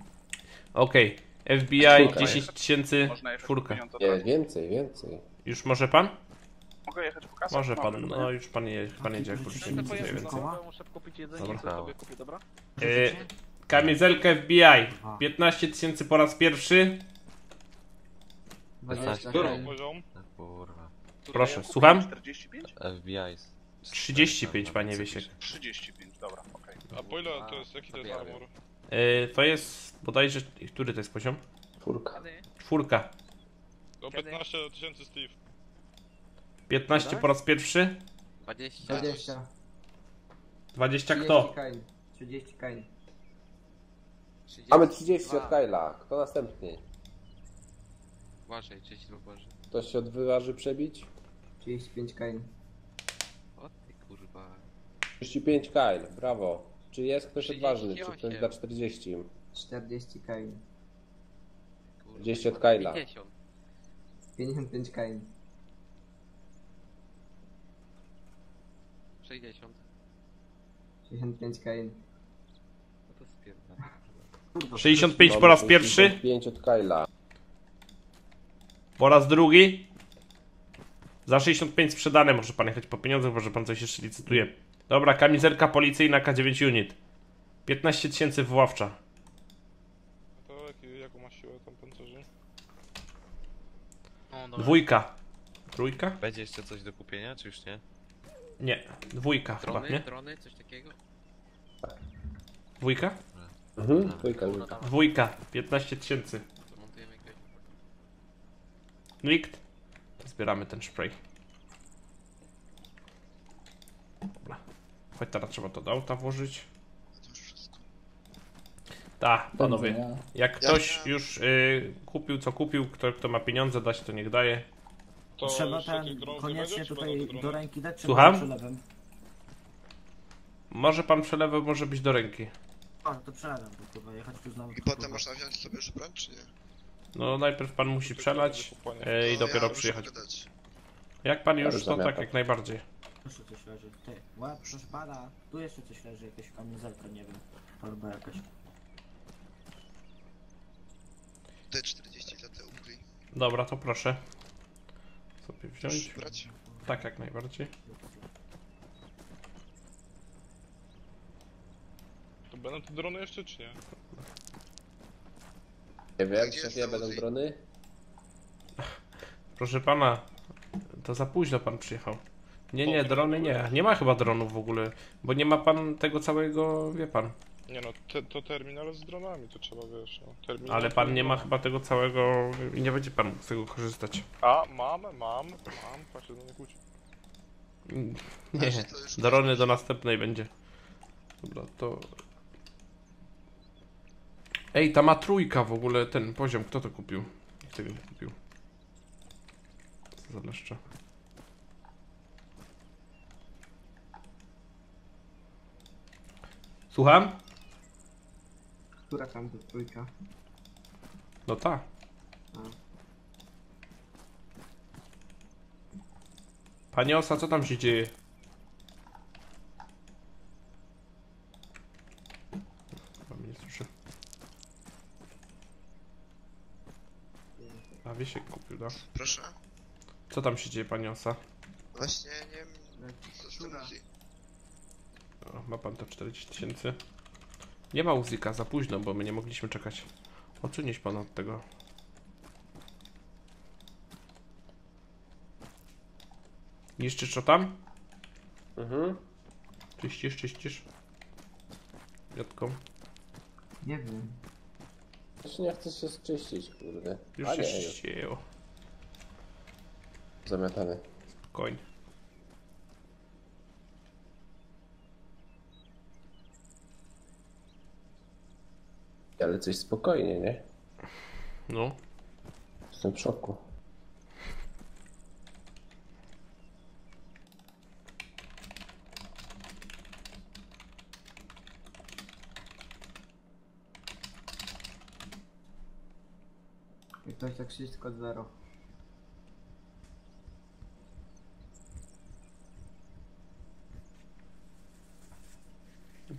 Okej, FBI
Czwórka
10 tysięcy,
Można jechać po
czwórka.
pieniądze od
Nie,
razu.
więcej, więcej.
Już może pan?
Mogę jechać po kasę?
Może
Mogę,
pan, no już pan, je, pan jedzie, jak więcej.
do sklepu, muszę kupić jedzenie
Dobra.
to sobie kupię, dobra?
Y, kamizelkę FBI 15 tysięcy po raz pierwszy.
15
Którą poziom?
Kurwa.
Proszę, słucham?
45?
FBI. Jest
35, panie Wiesiek.
35, dobra, okej.
A po ile to jest, jaki to jest armor?
Y, to jest bodajże, który to jest poziom?
Czwórka.
Czwórka.
Do 15 tysięcy Steve.
15 po raz pierwszy.
20.
20.
20 kto?
kain. 30 kain.
Mamy 30 od Kyla. Kto następny?
Uważaj, 32 uważaj.
Ktoś się odwyważy przebić?
35 kain.
O ty kurwa.
35 Kyle, brawo. Czy jest ktoś odważny? Czy ktoś
38.
da 40?
40 kain.
kurwa.
40 od Kyla.
50.
55 kain.
60.
65 kain.
No to spierdala.
65 po raz pierwszy.
5 od Kyla.
Po raz drugi. Za 65 sprzedane, może pan jechać po pieniądze, może pan coś jeszcze licytuje. Dobra, kamizelka policyjna K9 unit. 15 tysięcy wyławcza.
To jaki, jaką ma siłę tam pancerzy?
Dwójka. Trójka?
Będzie jeszcze coś do kupienia, czy już nie?
Nie, dwójka chyba,
Drony,
nie?
drony, coś takiego?
Dwójka?
Mhm, dwójka, dwójka.
Dwójka, 15 tysięcy.
To.
Nikt? To zbieramy ten spray. Dobra. Chodź teraz trzeba to do auta włożyć. Tak, panowie. Jak ktoś już y, kupił co kupił, kto, kto ma pieniądze dać, to niech daje.
To
Trzeba
jeszcze
ten koniecznie
będzie, czy
tutaj
będą te
do
drony?
ręki dać, czy
Słucham?
może przelewem?
Może pan przelewy może być do ręki.
O, to przelewem, bo kurwa jechać tu znowu.
I potem można wziąć sobie już broń, czy nie?
No najpierw pan musi przelać e, i dopiero przyjechać. Jak pan już, to tak jak najbardziej.
Jeszcze coś leży. Ty, łeb, proszę pana. Tu jeszcze coś leży, jakaś kamizelka, nie wiem. Albo jakaś.
T40 za te ugli.
Dobra, to proszę. Sobie wziąć.
Brać?
Tak, jak najbardziej.
To będą te drony jeszcze, czy nie?
Nie wiem, szefie, będą drony?
Proszę pana, to za późno pan przyjechał. Nie, nie, drony nie. Nie ma chyba dronów w ogóle, bo nie ma pan tego całego, wie pan.
Nie no, te, to terminal z dronami, to trzeba wiesz, no. Terminal
Ale pan nie ma chyba tego całego i nie będzie pan mógł z tego korzystać.
A, mam, mam, mam, patrz, do nie kłóci.
Nie, drony do następnej będzie. Dobra, to... Ej, ta ma trójka w ogóle, ten poziom, kto to kupił? Nikt tego nie kupił. Co za leszcze. Słucham?
Która tam to trójka?
No ta. Panie Osa, co tam się dzieje? Chyba mnie nie. A Wiesiek kupił, tak?
Proszę.
Co tam się dzieje, panie Osa?
Właśnie nie wiem, co z tym Uzi.
O, ma pan to 40 tysięcy. Nie ma Uzika, za późno, bo my nie mogliśmy czekać. Odsunieś pan od tego. Niszczysz co tam?
Mhm.
Czyścisz, czyścisz. Miotką.
Nie wiem.
Czy nie chcesz się czyścić, kurde?
Już
A
się
nie, już
ścięło.
zamiatany.
Spokojnie.
Ale coś spokojnie, nie?
No.
Jestem w szoku.
Jak ktoś tak wszystko zero.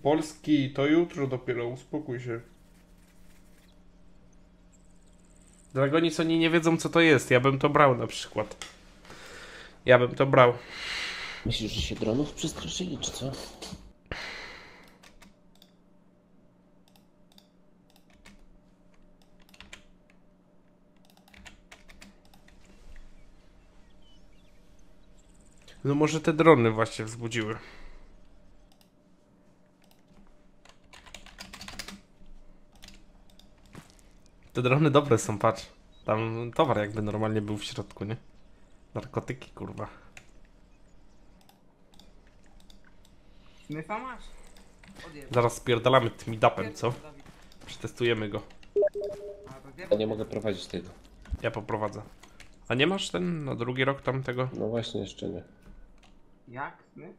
Polski to jutro dopiero, uspokój się. Dragonic oni nie wiedzą co to jest, ja bym to brał na przykład. Ja bym to brał.
Myślisz, że się dronów przestraszyli, czy co?
No może te drony właśnie wzbudziły. Te drony dobre są, patrz. Tam towar jakby normalnie był w środku, nie? Narkotyki, kurwa.
Smyfa masz?
Zaraz spierdalamy tym midapem, co? Przetestujemy go.
Ja nie mogę prowadzić tego.
Ja poprowadzę. A nie masz ten na drugi rok tamtego?
No właśnie, jeszcze nie.
Jak? Smyf?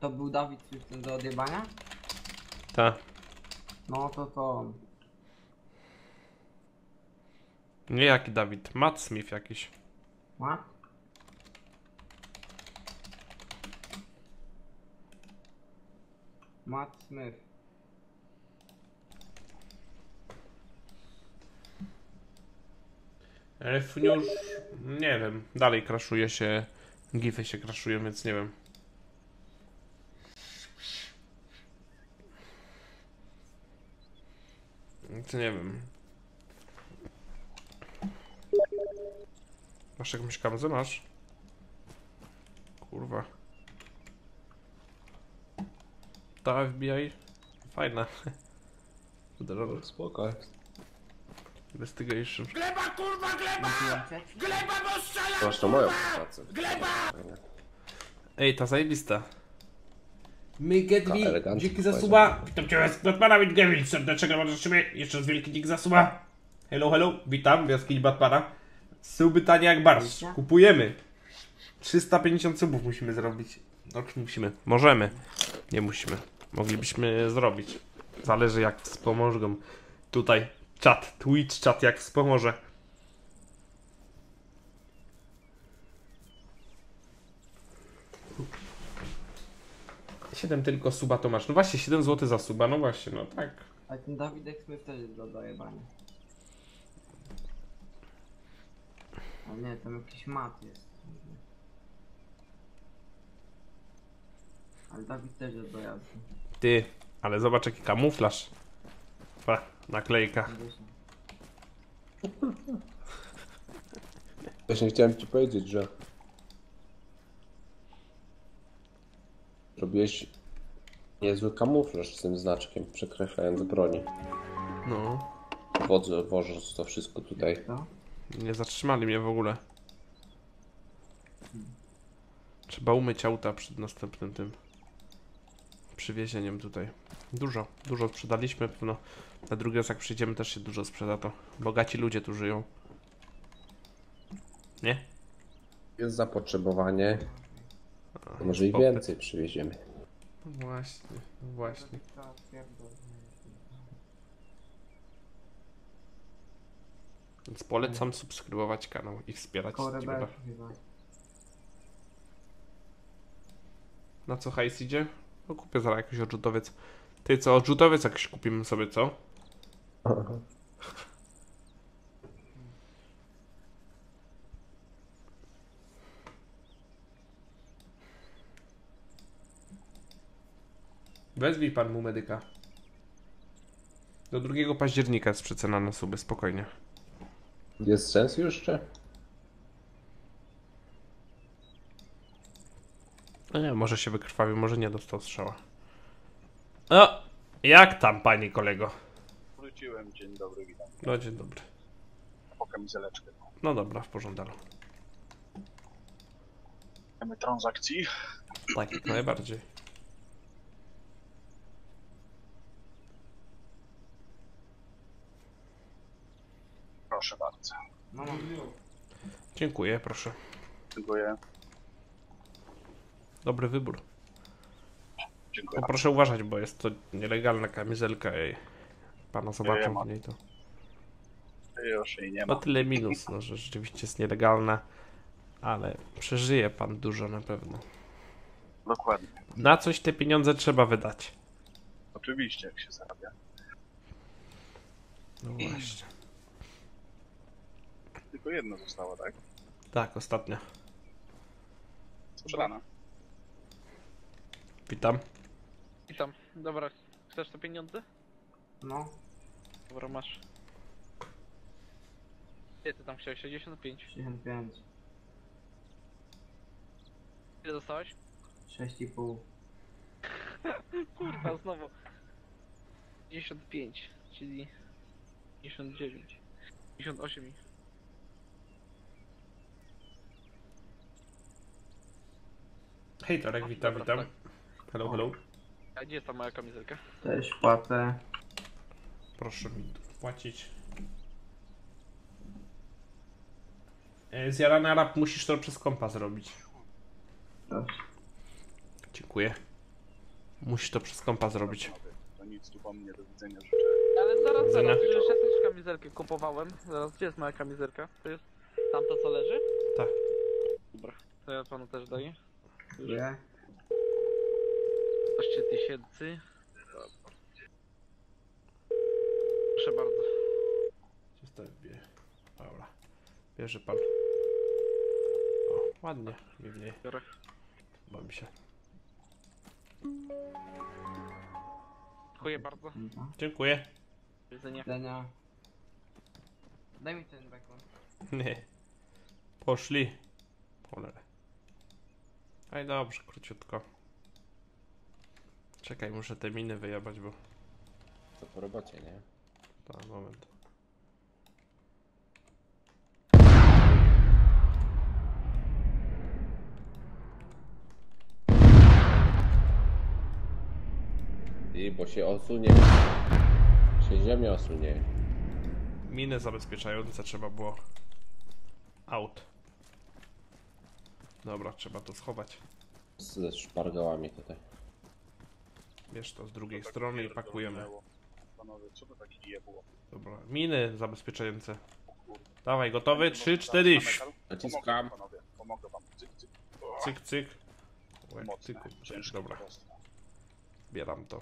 To był Dawid już ten do odjebania?
Ta.
No to to.
Nie jaki Dawid, Matt Smith jakiś.
Ma? Matt Smith.
Ale Funiusz, nie wiem, dalej kraszuje się, gify się kraszują, więc nie wiem. Więc nie wiem. Masz jakąś kamzę? Masz? Kurwa. Ta FBI? Fajna. Dobra,
Spoko.
Investigation.
Gleba, kurwa, gleba! Gleba, bo strzela!
Masz to moją pracę.
Ej, ta zajebista. My get
Taka
me,
elegancka
dzięki za suba. Witam cię, Batmana Witgewil, serdecznego bardzo ciebie. Jeszcze raz wielki dzięki za suba. Hello, hello, witam w jaskini Batmana. Suby tanie jak barsz. Kupujemy. 350 subów musimy zrobić. No, czy musimy? Możemy. Nie musimy. Moglibyśmy zrobić. Zależy jak wspomogą. Tutaj czat, Twitch czat jak wspomoże. 7 tylko suba to masz. No właśnie, 7 zł za suba, no właśnie, no tak.
A ten Dawidek Smith też jest do dojebania. A nie, tam jakiś mat jest. Ale Dawid też jest do jazdy.
Ty, ale zobacz jaki kamuflaż. Pa, naklejka.
Właśnie chciałem ci powiedzieć, że robiłeś niezły kamuflaż z tym znaczkiem, przekreślając broni.
No,
Wodze, wożąc to wszystko tutaj.
nie zatrzymali mnie w ogóle. Trzeba umyć auta przed następnym tym przywiezieniem tutaj. Dużo, dużo sprzedaliśmy, pewno na drugi raz jak przyjdziemy też się dużo sprzeda to. Bogaci ludzie tu żyją. Nie?
Jest zapotrzebowanie.
A,
Może i więcej przywieziemy.
No Właśnie, no właśnie. Więc polecam subskrybować kanał i wspierać streamera. Na co hajs idzie? No kupię zaraz jakiś odrzutowiec. Ty co, odrzutowiec jakiś kupimy sobie, co? Wezwij pan mu medyka. Do 2 października jest przecena na suby, spokojnie.
Jest sens jeszcze?
No nie, może się wykrwawił, może nie dostał strzała. No, jak tam, pani kolego?
Wróciłem, dzień dobry, witam.
No, dzień dobry.
Po kamizeleczkę.
No dobra, w porządku.
Mamy transakcji.
Tak, jak najbardziej.
Proszę bardzo.
No,
Dziękuję, proszę.
Dziękuję.
Dobry wybór.
Dziękuję.
No proszę uważać, bo jest to nielegalna kamizelka i pana zobaczą w niej to.
Już jej nie
No
ma.
tyle minus, no, że rzeczywiście jest nielegalna, ale przeżyje pan dużo na pewno.
Dokładnie.
Na coś te pieniądze trzeba wydać.
Oczywiście, jak się zarabia.
No właśnie.
Tylko jedno zostało, tak?
Tak, ostatnio.
Sprzedane.
Witam.
Witam. Dobra, chcesz te pieniądze?
no.
Dobra, masz. Ile ty tam chciałeś? 65?
65.
Ile dostałeś?
6,5.
Kurwa, znowu. 55, czyli 59. 58.
Hej Torek, witam, witam. Hello, hello.
A gdzie jest ta moja kamizelka?
Też płacę.
Proszę mi tu wpłacić. E, Zjarany Arab, musisz to przez kompa zrobić.
Dobrze.
Dziękuję. Musisz to przez kompa zrobić.
To nic tu po mnie, do widzenia życzę.
Ale zaraz, zaraz, przecież ja też kamizelkę kupowałem. Zaraz, gdzie jest moja kamizelka? To jest tamta co leży?
Tak.
Dobra, to ja panu też daję.
Dziękuję.
12 tysięcy. Proszę bardzo.
Zostawię. Dobra. Bierze pan. O, ładnie, mniej.
Biorę.
Podoba mi się.
Dziękuję bardzo.
Dziękuję.
Do widzenia.
Dania. Daj mi ten bekon.
Nie. Poszli. Cholera. Aj dobrze, króciutko. Czekaj, muszę te miny wyjebać, bo...
To po robocie, nie?
Tak, moment.
I bo się osunie. Się ziemia osunie.
Miny zabezpieczające trzeba było. Out. Dobra, trzeba to schować.
Ze szpargałami tutaj.
Bierz to z drugiej strony i pakujemy.
panowie, co to taki jebło?
Dobra, miny zabezpieczające. Dawaj, gotowy? 3, 4.
Naciskam.
Panowie, pomogę wam. Cyk, cyk.
Cyk, cyk.
Mocne,
cyku.
ciężkie
Dobra,
prostu.
bieram to.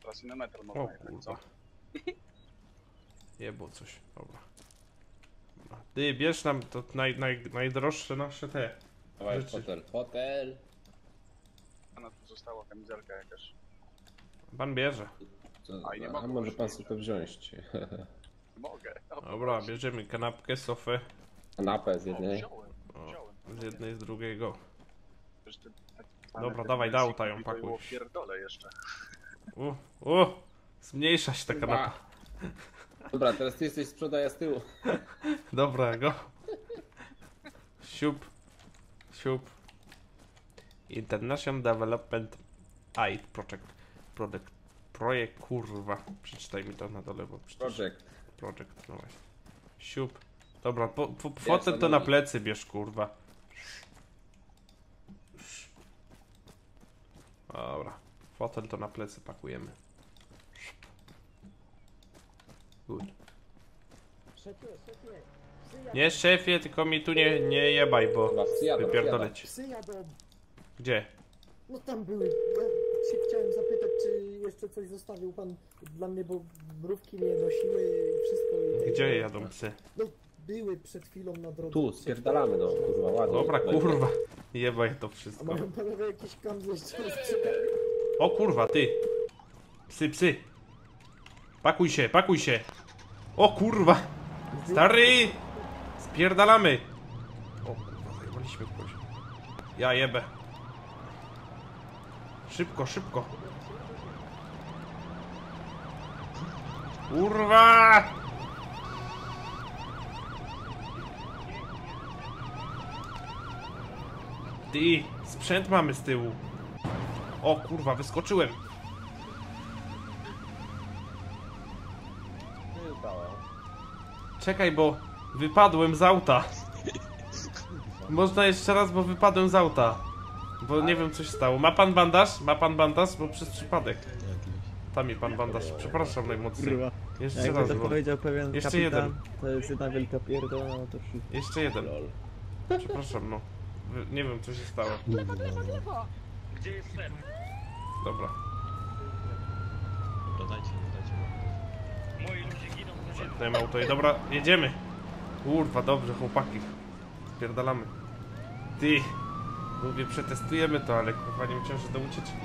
Teraz inny metr
O
można jechać, co?
kurwa. Jebło coś, dobra. Ty, bierz nam to naj, naj, najdroższe nasze te
Dawaj,
rzeczy.
hotel. Hotel.
Pana tu została kamizelka jakaś.
Pan bierze.
Co,
A, nie
a
mogę
może pan sobie to wziąć?
Mogę. O,
Dobra, bierzemy kanapkę, sofę.
Kanapę z
O,
jednej.
wziąłem,
O,
wziąłem.
z jednej, z drugiego.
Przecież
Dobra, dawaj, do
wersje
auta ją
to
pakuj.
było pierdolę jeszcze.
U, u, zmniejsza się ta kanapa.
Dobra, teraz ty jesteś z przodu, a ja z tyłu.
Dobra, go. Siup. Siup. International Development Aid Project. Project. Projekt, kurwa. Przeczytaj mi to na dole, bo przecież...
Project.
Project, no właśnie. Siup. Dobra, po, po, fotel to na plecy bierz, kurwa. Dobra. Fotel to na plecy pakujemy. Good. Nie szefie, tylko mi tu nie, nie jebaj, bo
Dobra,
wypierdolę
psy jadą.
Gdzie?
No tam były. Ja się chciałem zapytać, czy jeszcze coś zostawił pan dla mnie, bo mrówki mnie nosiły i wszystko. I
Gdzie jadą psy?
No, były przed chwilą na drodze.
Tu, spierdalamy, no, kurwa, ładnie.
Dobra, kurwa. Jebaj to
A
wszystko.
mają panowie jakieś kamzy jeszcze?
O kurwa, ty. Psy, psy. Pakuj się, pakuj się. O kurwa. Stary. Spierdalamy. O kurwa, zajebaliśmy kogoś. Ja jebę. Szybko, szybko. Kurwa! Ty, sprzęt mamy z tyłu. O kurwa, wyskoczyłem. Czekaj, bo wypadłem z auta. Można jeszcze raz, bo wypadłem z auta. Bo nie wiem, co się stało. Ma pan bandaż? Ma pan bandaż? Bo przez przypadek. Tam mi pan bandaż. Przepraszam najmocniej.
Kurwa.
Jeszcze
Jakby
raz,
to
bo...
powiedział pewien
Jeszcze
kapitan,
jeden.
to jest jedna wielka no to wszystko.
Jeszcze jeden. Przepraszam, no. Wy- Nie wiem, co się stało.
Gdzie jest ser?
Dobra.
Dodajcie, dodajcie.
Moi ludzie.
Zamknąłem auto i dobra, jedziemy. Kurwa, dobrze, chłopaki. Spierdalamy. Ty. Mówię, przetestujemy to, ale kurwa nie myślałem, że do ucieczki.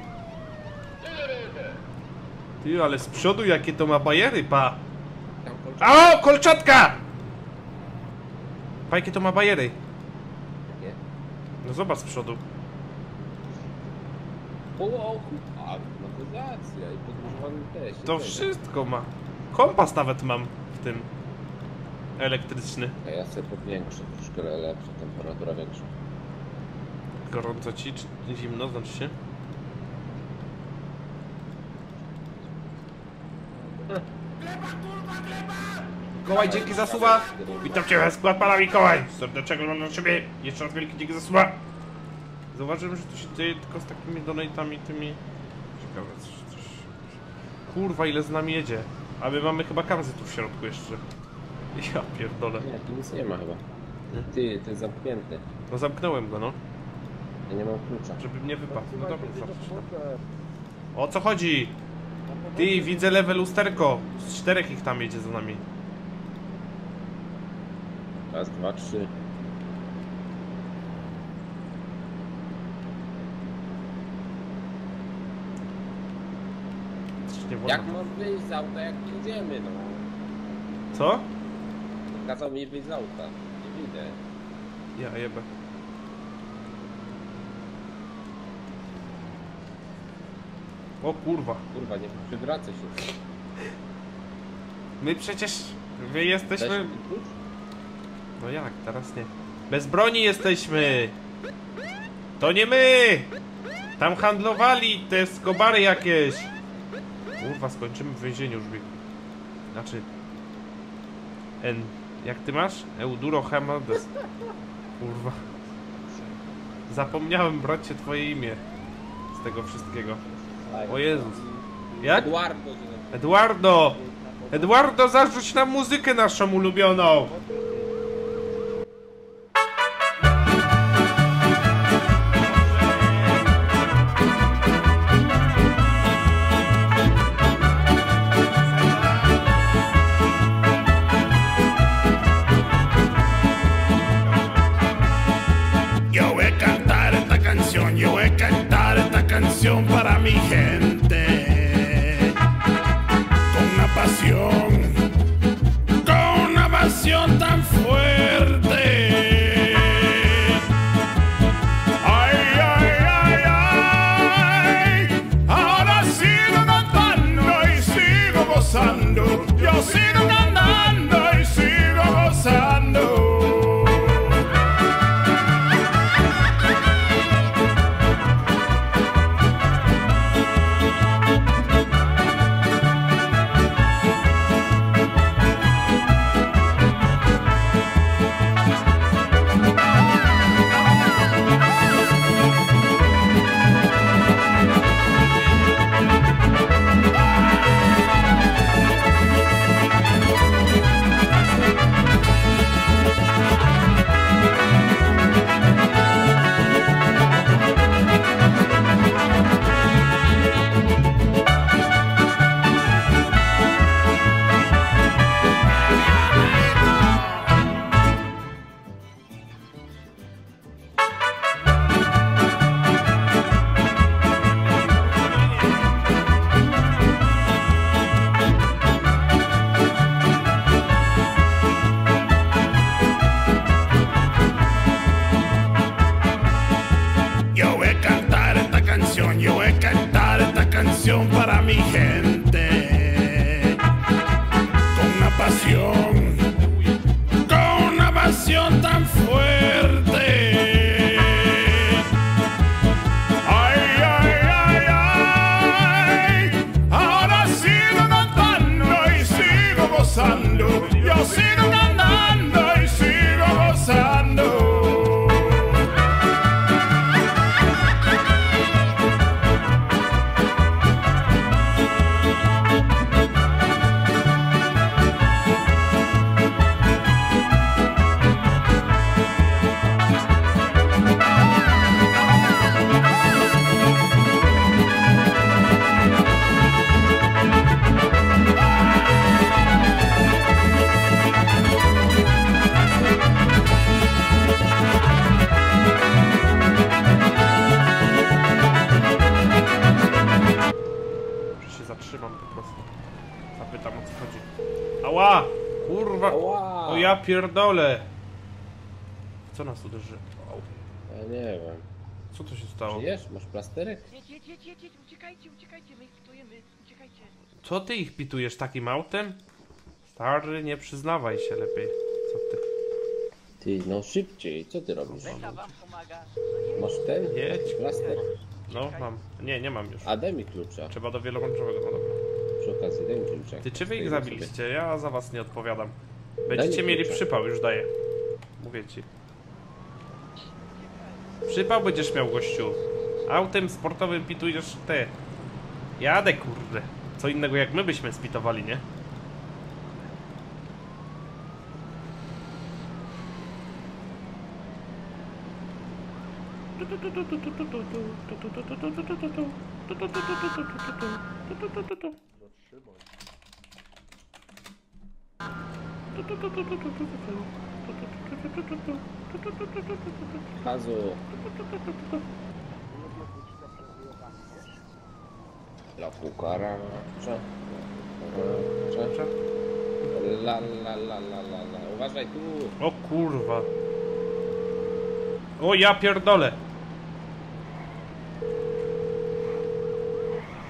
Ty, ale z przodu jakie to ma bajery, pa. A, o, kolczatka! Pa, jakie to ma bajery. No zobacz z przodu.
O, a, motoryzacja i podróżowany też.
To wszystko ma. Kompas nawet mam tym. Elektryczny.
A ja sobie powiększę, troszkę lepsza, temperatura większa.
Gorąco ci, czy zimno, znaczy się? Mikołaj, dzięki za suba! Witam cię, skład pana Mikołaj! Serdecznego mam na ciebie! Jeszcze raz wielki dzięki za suba! Zauważyłem, że tu się dzieje tylko z takimi donatami, tymi... Ciekawe, coś, coś... Kurwa, ile z nami jedzie? A my mamy chyba kamzy tu w środku jeszcze. Ja pierdolę.
Nie, tu nic nie ma chyba. Ty, to jest zamknięty.
No zamknąłem go, no.
Ja nie mam klucza.
Żeby mnie wypadł. No dobra, zawsze. O co chodzi? Ty, widzę lewe lusterko. Z czterech ich tam jedzie za nami.
Raz, dwa, trzy.
Nie wolno.
Jak mam wyjść z auta, jak jedziemy, no?
Co?
Kazał mi wyjść z auta. Nie widzę.
Ja jebę. O kurwa.
Kurwa, nie przywracę się.
My przecież... Wy jesteśmy...
Dać mi klucz?
No jak, teraz nie. Bez broni jesteśmy! To nie my! Tam handlowali te skobary jakieś! Kurwa, skończymy w więzieniu już. Znaczy... N... Jak ty masz? Euduro Hamades. Kurwa. Zapomniałem, bracie, twoje imię. tego wszystkiego. O Jezus. Jak?
Eduardo.
Eduardo! Eduardo, zarzuć nam muzykę naszą ulubioną! Chodzi. Ała! Kurwa!
Ała!
O ja pierdolę! Co nas uderzy? Au.
Ja nie wiem.
Co to się stało?
Żyjesz? Masz plasterek?
Jedź, jedź, jedź, jedź, jedź, uciekajcie, uciekajcie, my ich pitujemy, uciekajcie.
Co ty ich pitujesz takim autem? Stary, nie przyznawaj się lepiej. Co ty?
Ty, no szybciej, co ty robisz?
wam pomaga.
Masz ten?
Jedź.
Plaster?
No, mam. Nie, nie mam już.
A daj mi klucza.
Trzeba do wielowączowego, no dobra. Ty czy wy ich zabiliście? Ja za was nie odpowiadam.
Daj
Będziecie
mi
mieli
klucza.
przypał, już daję. Mówię ci. Przypał będziesz miał, gościu. Autem sportowym pitujesz ty. Jadę, kurde. Co innego jak my byśmy spitowali, nie?
Kazu. La cucaracha. Cucaracha. La la la la la la. Uważaj tu.
O kurwa. O ja pierdolę.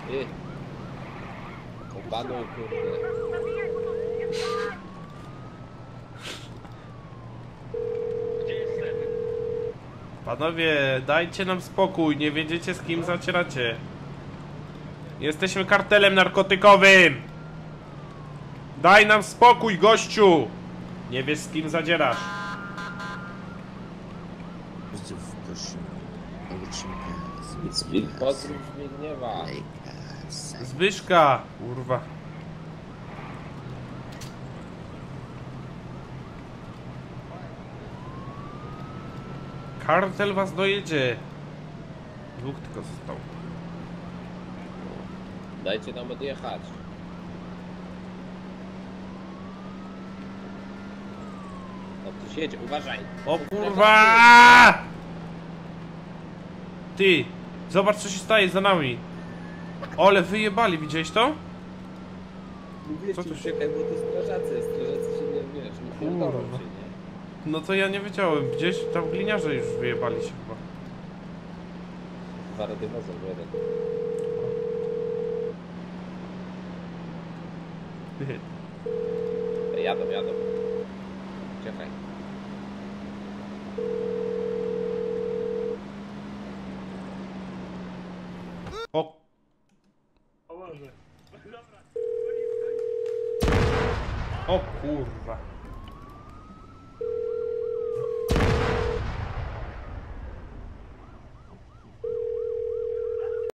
Ty. Upadł, kurde.
Panowie, dajcie nam spokój, nie wiedziecie z kim zacieracie. Jesteśmy kartelem narkotykowym! Daj nam spokój, gościu! Nie wiesz z kim zadzierasz.
Z
Zbig, pozdrów Zbigniewa.
Zbyszka! Kurwa. Kartel was dojedzie. Dwóch tylko został.
Dajcie nam odjechać. No tu jedzie, uważaj.
O kurwa! Ty! Zobacz co się staje za nami. Ole wyjebali, widziałeś to?
Mówię
Co
ci,
tu się-
czekaj, bo to strażacy, strażacy się nie, wiesz, nie pierdolą
Kurwa.
nie?
No to ja nie wiedziałem. Gdzieś tam gliniarze już wyjebali się chyba.
Dwa rady wozą, jeden. Jadą, jadą. Czekaj.
O! O kurwa.